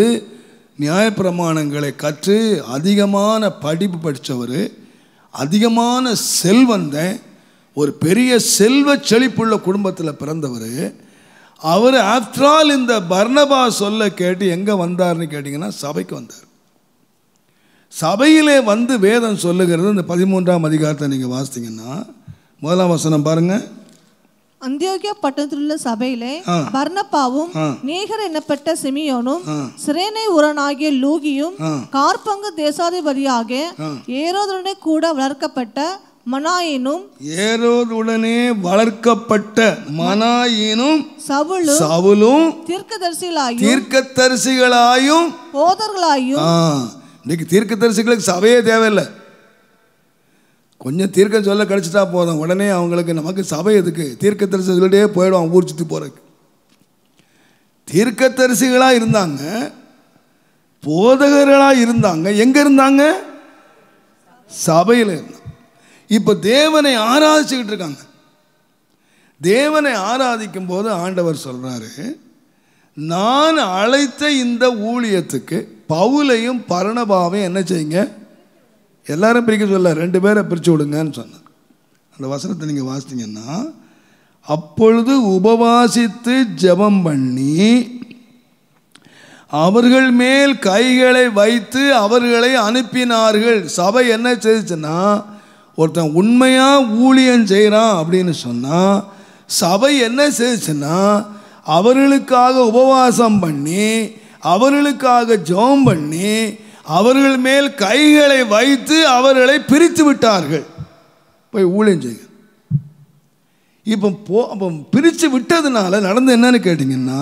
நியாயப்பிரமாணங்களை கற்று அதிகமான படிப்பு படித்தவர் அதிகமான செல்வந்தன் ஒரு பெரிய செல்வ செழிப்புள்ள குடும்பத்தில் பிறந்தவர். அவர் ஆஃப்டர் ஆல் இந்த பர்ணபா சொல்ல கேட்டு எங்கே வந்தார்னு கேட்டிங்கன்னா சபைக்கு வந்தார். சபையிலே வந்து வேதம் சொல்லுகிறது இந்த பதிமூன்றாம் அதிகாரத்தை நீங்கள் வாசித்தீங்கன்னா முதலாம் வசனம் பாருங்கள் அந்தியோகியா பட்டணத்தில் உள்ள சபையிலே. பர்ணப்பாவும். நேகர் என்னப்பட்ட சிமியோனும். சிரேனை உரனாகிய லூகியும். கார்பங்கு தேசாதிபதியாக. ஏரோதுடனே கூட வளர்க்கப்பட்ட மனாயினும் ஏரோதுடனே வளர்க்கப்பட்ட மனாயினும் சவுலும் சவுலும் தீர்க்கதரிசிகளாயும் தீர்க்கதரிசிகளாயும் போதர்களாயும் இன்றைக்கி தீர்க்க தரிசிகளுக்கு சபையே தேவையில்லை. கொஞ்சம் தீர்க்கம் சொல்ல கிடச்சிட்டா போதும். உடனே அவங்களுக்கு நமக்கு சபை எதுக்கு? தீர்க்கதரிசி சொல்லிட்டே போயிடும் ஊர் சுற்றி போகிறதுக்கு தீர்க்கதரிசிகளாக இருந்தாங்க போதகர்களாக இருந்தாங்க எங்கே இருந்தாங்க? சபையில் இருந்தாங்க. இப்போ தேவனை ஆராதிச்சுக்கிட்டு இருக்காங்க. தேவனை ஆராதிக்கும் போது ஆண்டவர் சொல்கிறாரு நான் அழைத்த இந்த ஊழியத்துக்கு பவுலையும் பரணபாவையும் என்ன செய்யுங்க? எல்லாரும் பிரிக்க சொல்ல ரெண்டு பேரை பிரித்து விடுங்கன்னு சொன்னார். அந்த வசனத்தை நீங்கள் வாசித்தீங்கன்னா அப்பொழுது உபவாசித்து ஜெபம் பண்ணி அவர்கள் மேல் கைகளை வைத்து அவர்களை அனுப்பினார்கள். சபை என்ன செய்துச்சுன்னா ஒருத்தன் உண்மையாக ஊழியம் செய்கிறான் அப்படின்னு சொன்னால் சபை என்ன செய்துச்சுன்னா அவர்களுக்காக உபவாசம் பண்ணி அவர்களுக்காக ஜெபம் பண்ணி அவர்கள் மேல் கைகளை வைத்து அவர்களை பிரித்து விட்டார்கள். போய் ஊழியம் செய்ய இப்போ போ அப்போ பிரித்து விட்டதுனால நடந்து என்னன்னு கேட்டிங்கன்னா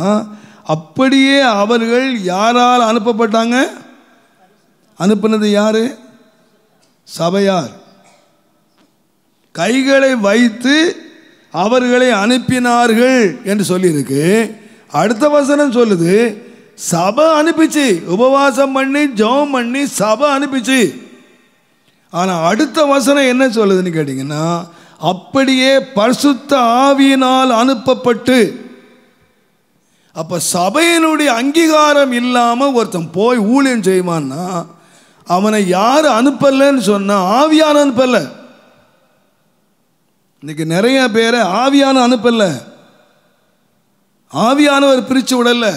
அப்படியே அவர்கள் யாரால் அனுப்பப்பட்டாங்க? அனுப்பினது யார்? சபையார். கைகளை வைத்து அவர்களை அனுப்பினார்கள் என்று சொல்லியிருக்கு. அடுத்த வசனம் சொல்லுது சபை அனுப்பிச்சு உபவாசம் பண்ணி ஜெபம் பண்ணி சபை அனுப்பிச்சு. ஆனால் அடுத்த வசனம் என்ன சொல்லுதுன்னு கேட்டிங்கன்னா அப்படியே பரிசுத்த ஆவியினால் அனுப்பப்பட்டு அப்போ சபையினுடைய அங்கீகாரம் இல்லாமல் ஒருத்தன் போய் ஊழியம் செய்வான்னா அவனை யார் அனுப்பலைன்னு சொன்னால் ஆவியான அனுப்பலை. இன்னைக்கு நிறைய பேரை ஆவியான அனுப்பல. ஆவியானவர் பிரித்து விடலை.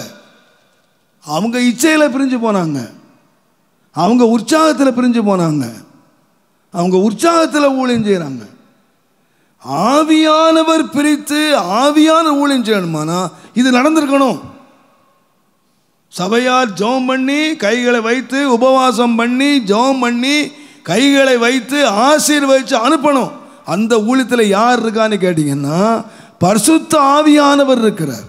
அவங்க இச்சையில் பிரிஞ்சு போனாங்க. அவங்க உற்சாகத்தில் பிரிஞ்சு போனாங்க. அவங்க உற்சாகத்தில் ஊழியம் செய்கிறாங்க ஆவியானவர் பிரித்து ஆவியான ஊழியம் செய்யணுமானா இது நடந்திருக்கணும். சபையார் ஜெபம் பண்ணி கைகளை வைத்து உபவாசம் பண்ணி ஜோம் பண்ணி கைகளை வைத்து ஆசீர்வதிச்சு அனுப்பணும். அந்த ஊழியத்தில் யார் இருக்கான்னு கேட்டிங்கன்னா பரிசுத்த ஆவியானவர் இருக்கிறார்.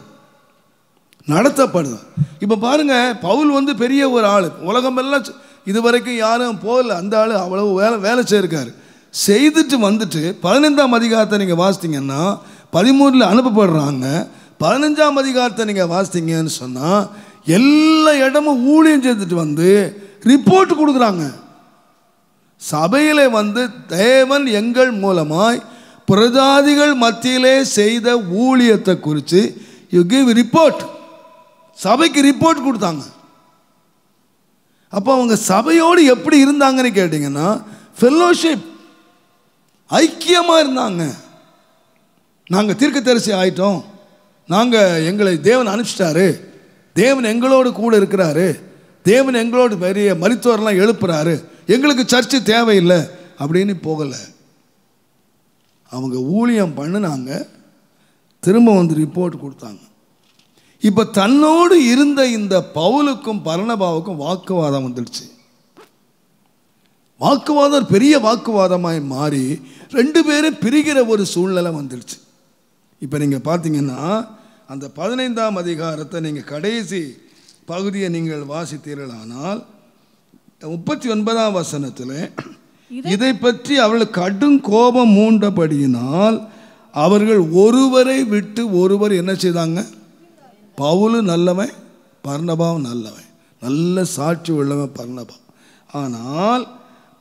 நடத்தப்படுது. இப்போ பாருங்க பவுல் வந்து பெரிய ஒரு ஆள். உலகமெல்லாம் இது இதுவரைக்கும் யாரும் போகல. அந்த ஆள் அவ்வளவு வேலை வேலை செய்யிருக்காரு. செய்துட்டு வந்துட்டு பதினைந்தாம் அதிகாரத்தை நீங்கள் வாசித்தீங்கன்னா பதிமூணில் அனுப்பப்படுறாங்க. பதினஞ்சாம் அதிகாரத்தை நீங்கள் வாசித்தீங்கன்னு சொன்னால் எல்லா இடமும் ஊழியம் செய்துட்டு வந்து ரிப்போர்ட் கொடுக்குறாங்க. சபையில் வந்து தேவன் எங்கள் மூலமாய் பிரஜாதிகள் மத்தியிலே செய்த ஊழியத்தை குறித்து யூ கிவ் ரிப்போர்ட் சபைக்கு ரிப்போர்ட் கொடுத்தாங்க. அப்போ அவங்க சபையோடு எப்படி இருந்தாங்கன்னு கேட்டிங்கன்னா ஃபெல்லோஷிப் ஐக்கியமாக இருந்தாங்க. நாங்கள் தீர்க்கதரிசி ஆயிட்டோம். நாங்கள் எங்களை தேவன் அனுப்பிச்சிட்டாரு. தேவன் எங்களோடு கூட இருக்கிறாரு. தேவன் எங்களோடு பெரிய மருத்துவர்லாம் எழுப்புறாரு. எங்களுக்கு சர்ச்சு தேவையில்லை அப்படின்னு போகலை. அவங்க ஊழியம் பண்ணினாங்க. திரும்ப வந்து ரிப்போர்ட் கொடுத்தாங்க. இப்போ தன்னோடு இருந்த இந்த பவுலுக்கும் பரணபாவுக்கும் வாக்குவாதம் வந்துடுச்சு. வாக்குவாதம் பெரிய வாக்குவாதமாய் மாறி ரெண்டு பேரும் பிரிகிற ஒரு சூழ்நிலை வந்துடுச்சு. இப்போ நீங்கள் பார்த்தீங்கன்னா அந்த பதினைந்தாம் அதிகாரத்தை நீங்கள் கடைசி பகுதியை நீங்கள் வாசித்தீர்களானால் முப்பத்தி ஒன்பதாம் வசனத்தில் இதை பற்றி அவர்கள் கடும் கோபம் மூண்டபடியினால் அவர்கள் ஒருவரை விட்டு ஒருவர் என்ன செய்தாங்க? பவுலு நல்லவன் பர்ணபாவும் நல்லவன். நல்ல சாட்சி உள்ளவன் பர்ணபா. ஆனால்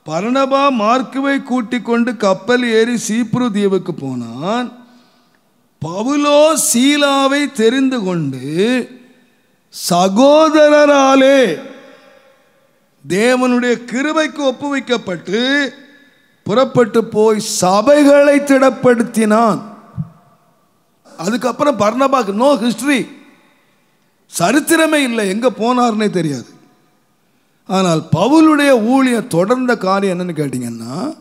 பர்ணபா மார்க்குவை கூட்டிக் கொண்டு கப்பல் ஏறி சீப்ரு தீவுக்கு போனான். பவுலோ சீலாவை தெரிந்து கொண்டு சகோதரராலே தேவனுடைய கிருபைக்கு ஒப்புவிக்கப்பட்டு புறப்பட்டு போய் சபைகளை திடப்படுத்தினான். அதுக்கப்புறம் பர்ணபாக்கு நோ ஹிஸ்டரி சரித்திரமே இல்லை. எங்கே போனார்னே தெரியாது. ஆனால் பவுலுடைய ஊழியம் தொடர்ந்த காரியம் என்னன்னு கேட்டிங்கன்னா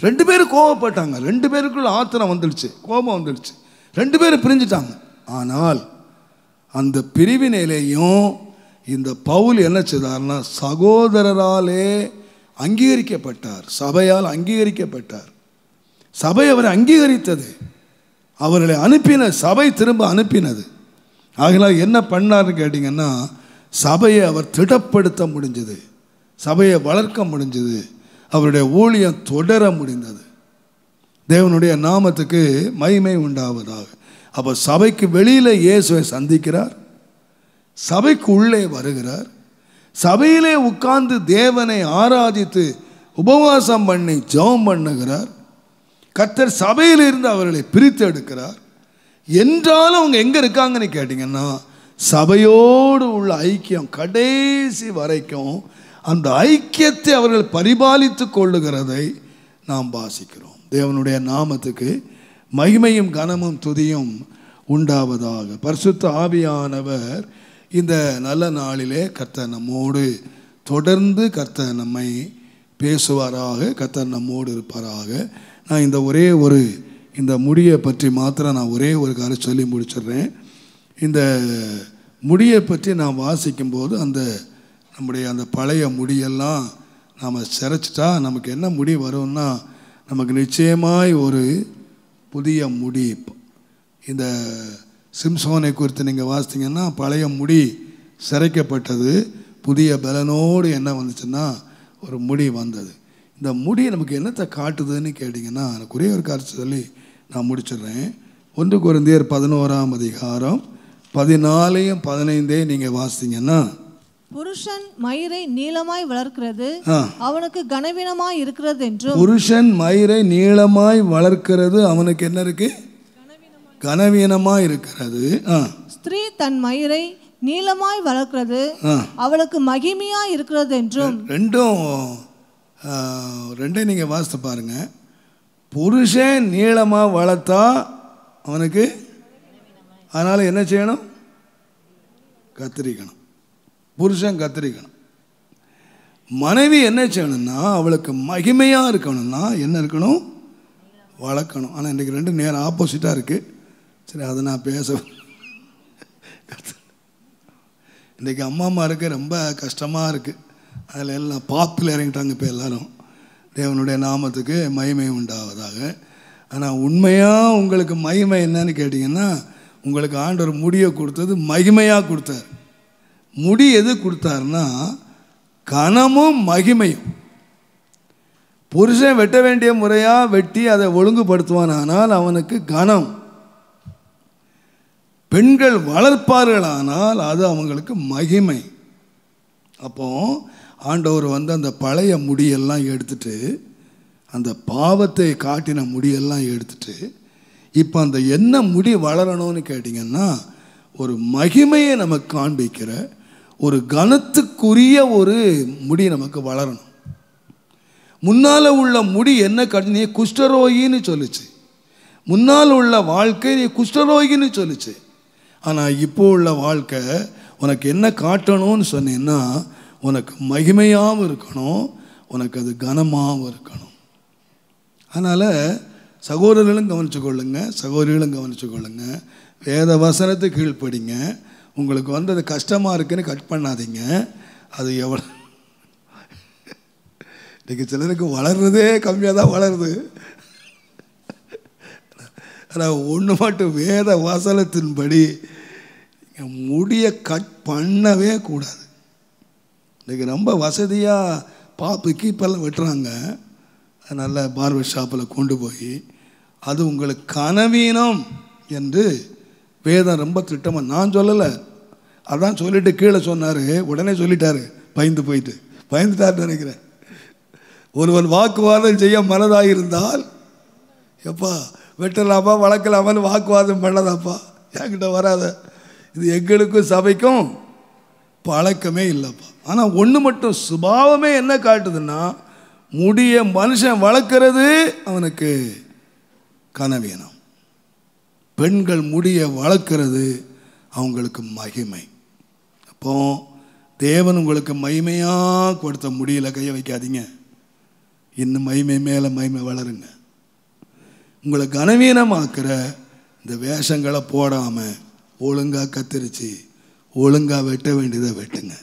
ரெண்டு பேரும் கோவப்பட்டாங்க. ரெண்டு பேருக்குள்ள ஆத்திரம் வந்துடுச்சு. கோபம் வந்துடுச்சு. ரெண்டு பேரும் பிரிஞ்சிட்டாங்க. ஆனால் அந்த பிரிவினையிலேயும் இந்த பவுல் என்ன செய்தார்னா சகோதரராலே அங்கீகரிக்கப்பட்டார். சபையால் அங்கீகரிக்கப்பட்டார். சபை அவரை அங்கீகரித்தது. அவர்களை அனுப்பின சபை திரும்ப அனுப்பினது. ஆகினால் என்ன பண்ணார்னு கேட்டிங்கன்னா சபையை அவர் திடப்படுத்த முடிஞ்சது. சபையை வளர்க்க முடிஞ்சது. அவருடைய ஊழியம் தொடர முடிந்தது. தேவனுடைய நாமத்துக்கு மகிமை உண்டாவதாக. அப்போ சபைக்கு வெளியில் இயேசுவை சந்திக்கிறார். சபைக்கு உள்ளே வருகிறார். சபையிலே உட்கார்ந்து தேவனை ஆராதித்து உபவாசம் பண்ணி ஜெபம் பண்ணுகிறார். கத்தர் சபையிலிருந்து அவர்களை பிரித்து எடுக்கிறார் என்றாலும் அவங்க எங்கே இருக்காங்கன்னு கேட்டிங்கன்னா சபையோடு உள்ள ஐக்கியம் கடைசி வரைக்கும் அந்த ஐக்கியத்தை அவர்கள் பரிபாலித்து கொள்ளுகிறதை நாம் வாசிக்கிறோம். தேவனுடைய நாமத்துக்கு மகிமையும் கனமும் துதியும் உண்டாவதாக. பரிசுத்த ஆவியானவர் இந்த நல்ல நாளிலே கர்த்தர் நம்மோடு தொடர்ந்து கர்த்தர் நம்மை பேசுவாராக கர்த்தர் நம்மோடு இருப்பாராக. நான் இந்த ஒரே ஒரு இந்த முடியை பற்றி மாத்திரம் நான் ஒரே ஒரு காரியம் சொல்லி முடிச்சிடுறேன். இந்த முடியை பற்றி நான் வாசிக்கும்போது அந்த நம்முடைய அந்த பழைய முடியெல்லாம் நாம் சிரைச்சிட்டா நமக்கு என்ன முடி வரும்னா நமக்கு நிச்சயமாய் ஒரு புதிய முடி. இந்த சிம்சோனை குறித்து நீங்கள் வாசித்தீங்கன்னா பழைய முடி சிரைக்கப்பட்டது புதிய பலனோடு என்ன வந்துச்சுன்னா ஒரு முடி வந்தது. இந்த முடி நமக்கு என்னத்தை காட்டுதுன்னு கேட்டிங்கன்னா எனக்கு ஒரே ஒரு காட்சி சொல்லி நான் முடிச்சிடுறேன். ஒன்று குருந்தியர் பதினோராம் அதிகாரம் பதினாலையும் பதினைந்தையும் நீங்கள் வாசித்தீங்கன்னா புருஷன் மயிரை நீளமாய் வளர்க்கிறது அவனுக்கு கனவீனமாய் இருக்கிறது என்றும். புருஷன் மயிரை நீளமாய் வளர்க்கிறது அவனுக்கு என்ன இருக்கு? கனவீனமாய் இருக்கிறது ஸ்திரீ தன் மயிரை நீளமாய் வளர்க்கிறது அவளுக்கு மகிமையாய் இருக்கிறது என்றும். ரெண்டும் ரெண்டையும் நீங்கள் வாசித்து பாருங்க. புருஷன் நீளமாக வளர்த்தா அவனுக்கு அதனால் என்ன செய்யணும்? கத்திரிக்கணும். புருஷன் கத்திரிக்கணும். மனைவி என்ன செய்யணும்னா அவளுக்கு மகிமையாக இருக்கணும்னா என்ன இருக்கணும்? வளர்க்கணும். ஆனால் இன்றைக்கி ரெண்டு நேரம் ஆப்போசிட்டாக இருக்குது சரி அதை நான் பேச இன்றைக்கி அம்மா அம்மாருக்கு ரொம்ப கஷ்டமாக இருக்குது அதில் எல்லாம் பாப்பில் இறங்கிட்டாங்க இப்போ எல்லோரும். தேவனுடைய நாமத்துக்கு மகிமை உண்டாவதாக. ஆனால் உண்மையாக உங்களுக்கு மகிமை என்னன்னு கேட்டிங்கன்னா உங்களுக்கு ஆண்டவர் முடியை கொடுத்தது மகிமையாக கொடுத்தார். முடி எது கொடுத்தாருன்னா கனமும் மகிமையும். புருஷன் வெட்ட வேண்டிய முறையாக வெட்டி அதை ஒழுங்குபடுத்துவானானால் அவனுக்கு கனம். பெண்கள் வளர்ப்பார்களானால் அது அவங்களுக்கு மகிமை. அப்போது ஆண்டவர் வந்து அந்த பழைய முடியெல்லாம் எடுத்துட்டு அந்த பாவத்தை காட்டின முடியெல்லாம் எடுத்துட்டு இப்போ அந்த என்ன முடி வளரணும்னு கேட்டிங்கன்னா ஒரு மகிமையை நமக்கு காண்பிக்கிற ஒரு கனத்துக்குரிய ஒரு முடி நமக்கு வளரணும். முன்னால் உள்ள முடி என்ன கட்டி நீ குஷ்டரோகின்னு சொல்லுச்சு. முன்னால் உள்ள வாழ்க்கை நீ குஷ்டரோகின்னு சொல்லுச்சு. ஆனால் இப்போ உள்ள வாழ்க்கை உனக்கு என்ன காட்டணும்னு சொன்னீங்கன்னா உனக்கு மகிமையாகவும் இருக்கணும் உனக்கு அது கனமாகவும் இருக்கணும். அதனால் சகோதரர்களும் கவனிச்சு கொள்ளுங்க சகோதரிகளும் கவனிச்சு கொள்ளுங்க வேத வசனத்தை கீழ்ப்படிங்க. உங்களுக்கு வந்து அது கஷ்டமாக இருக்குன்னு கட் பண்ணாதீங்க. அது எவ்வளோ இன்றைக்கி சிலருக்கு வளர்றதே கம்மியாக தான் வளருது. ஆனால் ஒன்று மட்டும் வேத வசனத்தின்படி முடிய கட் பண்ணவே கூடாது. இன்றைக்கி ரொம்ப வசதியாக பாப்பு கீப்பெல்லாம் வெட்டுறாங்க. நல்ல பார்பர் ஷாப்பில் கொண்டு போய் அது உங்களுக்கு கனவீனம் என்று வேதம் ரொம்ப திட்டமாக நான் சொல்லலை. அதான் சொல்லிட்டு கீழே சொன்னார் உடனே சொல்லிட்டாரு பயந்து போயிட்டு. பயந்துட்டார்னு நினைக்கிறேன். ஒருவன் வாக்குவாதம் செய்ய மனதாக இருந்தால் எப்பா வெட்டலாமா வளர்க்கலாமான்னு வாக்குவாதம் பண்ணதாப்பா. என்கிட்ட வராத. இது எங்களுக்கும் சபைக்கும் பழக்கமே இல்லைப்பா. ஆனால் ஒன்று மட்டும் சுபாவமே என்ன காட்டுதுன்னா முடிய மனுஷன் வளர்க்கறது அவனுக்கு கனவீனம் பெண்கள் முடிய வளர்க்கறது அவங்களுக்கு மகிமை. அப்போ தேவன் உங்களுக்கு மகிமையாக கொடுத்த முடியல கையை வைக்காதீங்க. இன்னும் மகிமை மேலே மகிமை வளருங்க. உங்களை கனவீனமாக்குற இந்த வேஷங்களை போடாமல் ஒழுங்காக கத்திரிச்சு ஒழுங்காக வெட்ட வேண்டியதை வெட்டுங்க.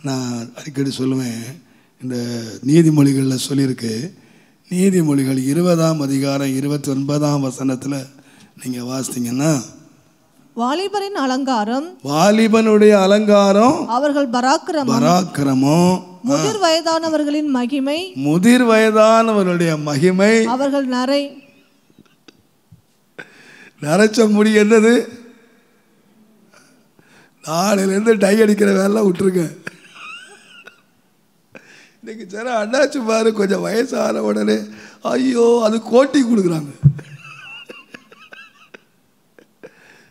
நான் அடிக்கடி சொல்லுவேன். இந்த நீதிமொழிகளில் சொல்லியிருக்கு. நீதிமொழிகள் இருபதாம் அதிகாரம் இருபத்தி ஒன்பதாம் வசனத்தில் நீங்கள் வாசித்தீங்கன்னா வாலிபரின் அலங்காரம் வாலிபனுடைய அலங்காரம் அவர்கள் பராக்கிரமம் பராக்கிரமம் முதிர் வயதானவர்களின் மகிமை முதிர் வயதானவருடைய மகிமை அவர்கள் நரை நரைச்ச முடி என்னது? நாளையிலேருந்து டை அடிக்கிற வேலை விட்டுருங்க இன்னைக்கு சில அண்ணாச்சி பாரு கொஞ்சம் வயசான உடனே ஐயோ அது கோட்டி கொடுக்குறாங்க.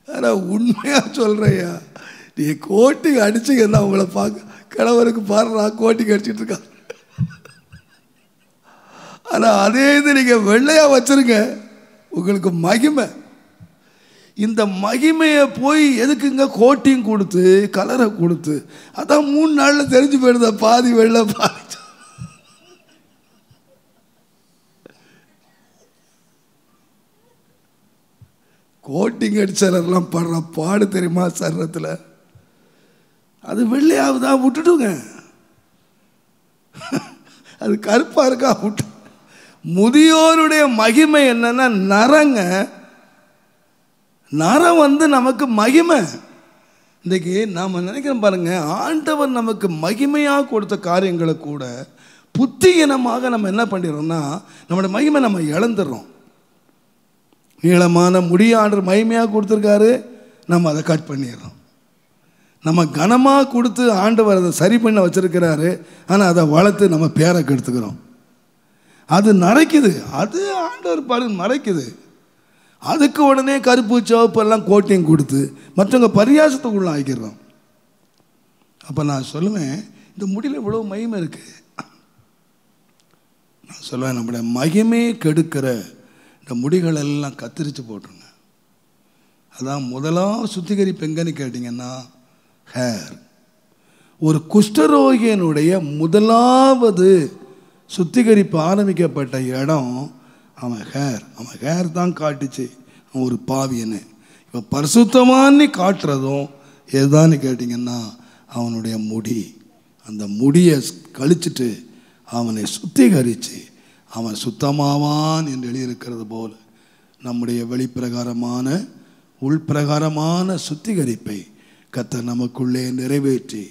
ஆனால் உண்மையாக சொல்கிறையா நீ கோட்டி அடிச்சுங்கன்னா உங்களை பார்க்க கணவருக்கு பாரு கோட்டிக்கு கோட்டி அடிச்சிட்டு இருக்கா. ஆனால் அதே இது நீங்கள் வெள்ளையாக வச்சுருங்க உங்களுக்கு மகிமை. இந்த மகிமையை போய் எதுக்குங்க கோட்டிங் கொடுத்து கலரை கொடுத்து அதான் மூணு நாளில் தெரிஞ்சு போயிடுதா பாதி வெள்ளை பாதி கோட்டிங் அடிச்சலெல்லாம் படுற பாடு தெரியுமா சரணத்தில் அது வெள்ளையாவதா விட்டுடுங்க. அது கருப்பாக இருக்கா? விட்டு. முதியோருடைய மகிமை என்னன்னா நரங்க. நரம் வந்து நமக்கு மகிமை. இன்றைக்கி நாம் நினைக்கிறோம் பாருங்க ஆண்டவர் நமக்கு மகிமையாக கொடுத்த காரியங்களை கூட புத்தியினமாக நம்ம என்ன பண்ணிடுறோம்னா நம்மளோட மகிமை நம்ம இழந்துடுறோம். நீளமான முடியாண்டு மகிமையாக கொடுத்துருக்காரு நம்ம அதை கட் பண்ணிடுறோம். நம்ம கனமாக கொடுத்து ஆண்டவர் அதை சரி பண்ண வச்சுருக்கிறாரு ஆனால் அதை வளர்த்து நம்ம பேரை கெடுத்துக்கிறோம் அது நரைக்குது. அது ஆண்டவர் பாரு மறைக்குது அதுக்கு உடனே கருப்பு சிவப்பு எல்லாம் கோட்டிங் கொடுத்து மற்றவங்க பரியாசத்துக்குள்ள ஆக்கிடுறோம். அப்போ நான் சொல்லுவேன் இந்த முடியல இவ்வளோ மகிமை இருக்குது நான் சொல்லுவேன் நம்முடைய மகிமையை கெடுக்கிற இந்த முடிகளெல்லாம் கத்திரிச்சு போட்டுருங்க. அதான் முதலாக சுத்திகரிப்பு எங்கன்னு கேட்டிங்கன்னா ஹேர். ஒரு குஷ்டரோகியனுடைய முதலாவது சுத்திகரிப்பு ஆரம்பிக்கப்பட்ட இடம் அவன் ஹேர். அவன் ஹேர் தான் காட்டுச்சு. அவன் ஒரு பாவியன்னு இப்போ பரிசுத்தமானு காட்டுறதும் எதுதான்னு கேட்டிங்கன்னா அவனுடைய முடி. அந்த முடியை கழிச்சிட்டு அவனை சுத்திகரித்து அவன் சுத்தமாவான் என்று எழுதியிருக்கிறது போல் நம்முடைய வெளிப்பிரகாரமான உள்பிரகாரமான சுத்திகரிப்பை கத்த நமக்குள்ளே நிறைவேற்றி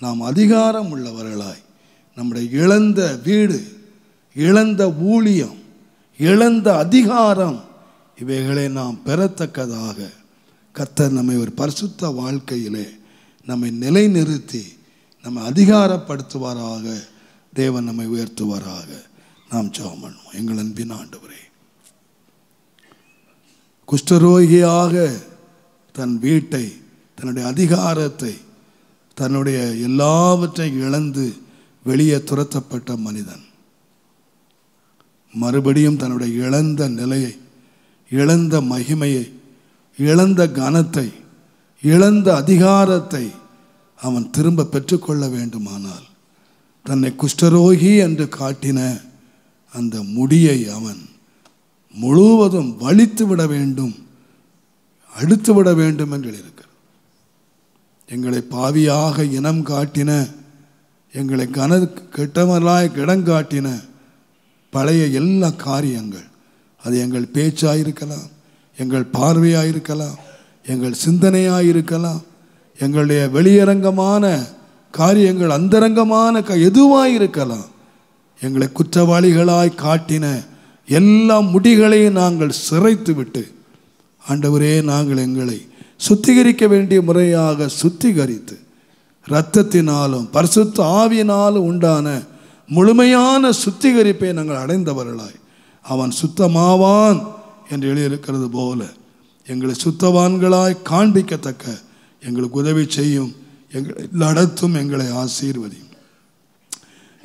நாம் அதிகாரம் உள்ளவர்களாய் நம்முடைய இழந்த வீடு இழந்த ஊழியம் இழந்த அதிகாரம் இவைகளை நாம் பெறத்தக்கதாக கத்தர் நம்மை ஒரு பரிசுத்த வாழ்க்கையிலே நம்மை நிலைநிறுத்தி நம்மை அதிகாரப்படுத்துவாராக தேவன் நம்மை உயர்த்துவாராக. நாம் ஜெபம் பண்ணுவோம். எங்கள் அன்பின் ஆண்டவரே குஷ்டரோகியாக தன் வீட்டை தன்னுடைய அதிகாரத்தை தன்னுடைய எல்லாவற்றையும் இழந்து வெளியே துரத்தப்பட்ட மனிதன் மறுபடியும் தன்னுடைய இழந்த நிலையை இழந்த மகிமையை இழந்த கனத்தை இழந்த அதிகாரத்தை அவன் திரும்ப பெற்றுக்கொள்ள வேண்டுமானால் தன்னை குஷ்டரோகி என்று காட்டின அந்த முடியை அவன் முழுவதும் வலித்து விட வேண்டும் அழுத்து விட வேண்டும் என்று எழுதியிருக்கிறது எங்களை பாவியாக இனம் காட்டின எங்களை கன கெட்டவர்களாய் கிடங்காட்டின பழைய எல்லா காரியங்கள் அது எங்கள் பேச்சாக இருக்கலாம் எங்கள் பார்வையாக இருக்கலாம் எங்கள் சிந்தனையாக இருக்கலாம் எங்களுடைய வெளியரங்கமான காரியங்கள் அந்தரங்கமான க எதுவாக இருக்கலாம் எங்களை குற்றவாளிகளாய் காட்டின எல்லா முடிகளையும் நாங்கள் சிறைத்து விட்டு ஆண்டவரே நாங்கள் எங்களை சுத்திகரிக்க வேண்டிய முறையாக சுத்திகரித்து இரத்தத்தினாலும் பரிசுத்த ஆவியினாலும் உண்டான முழுமையான சுத்திகரிப்பை நாங்கள் அடைந்தவர்களாய் அவன் சுத்தமாவான் என்று எழுதியிருக்கிறது போல எங்களை சுத்தவான்களாய் காண்பிக்கத்தக்க எங்களுக்கு உதவி செய்யும் எங்களை நடத்தும் எங்களை ஆசீர்வதியும்.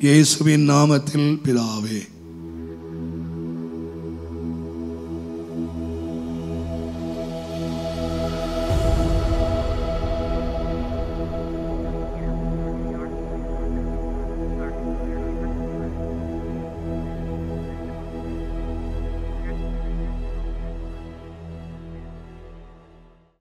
இயேசுவின் நாமத்தில் பிதாவே.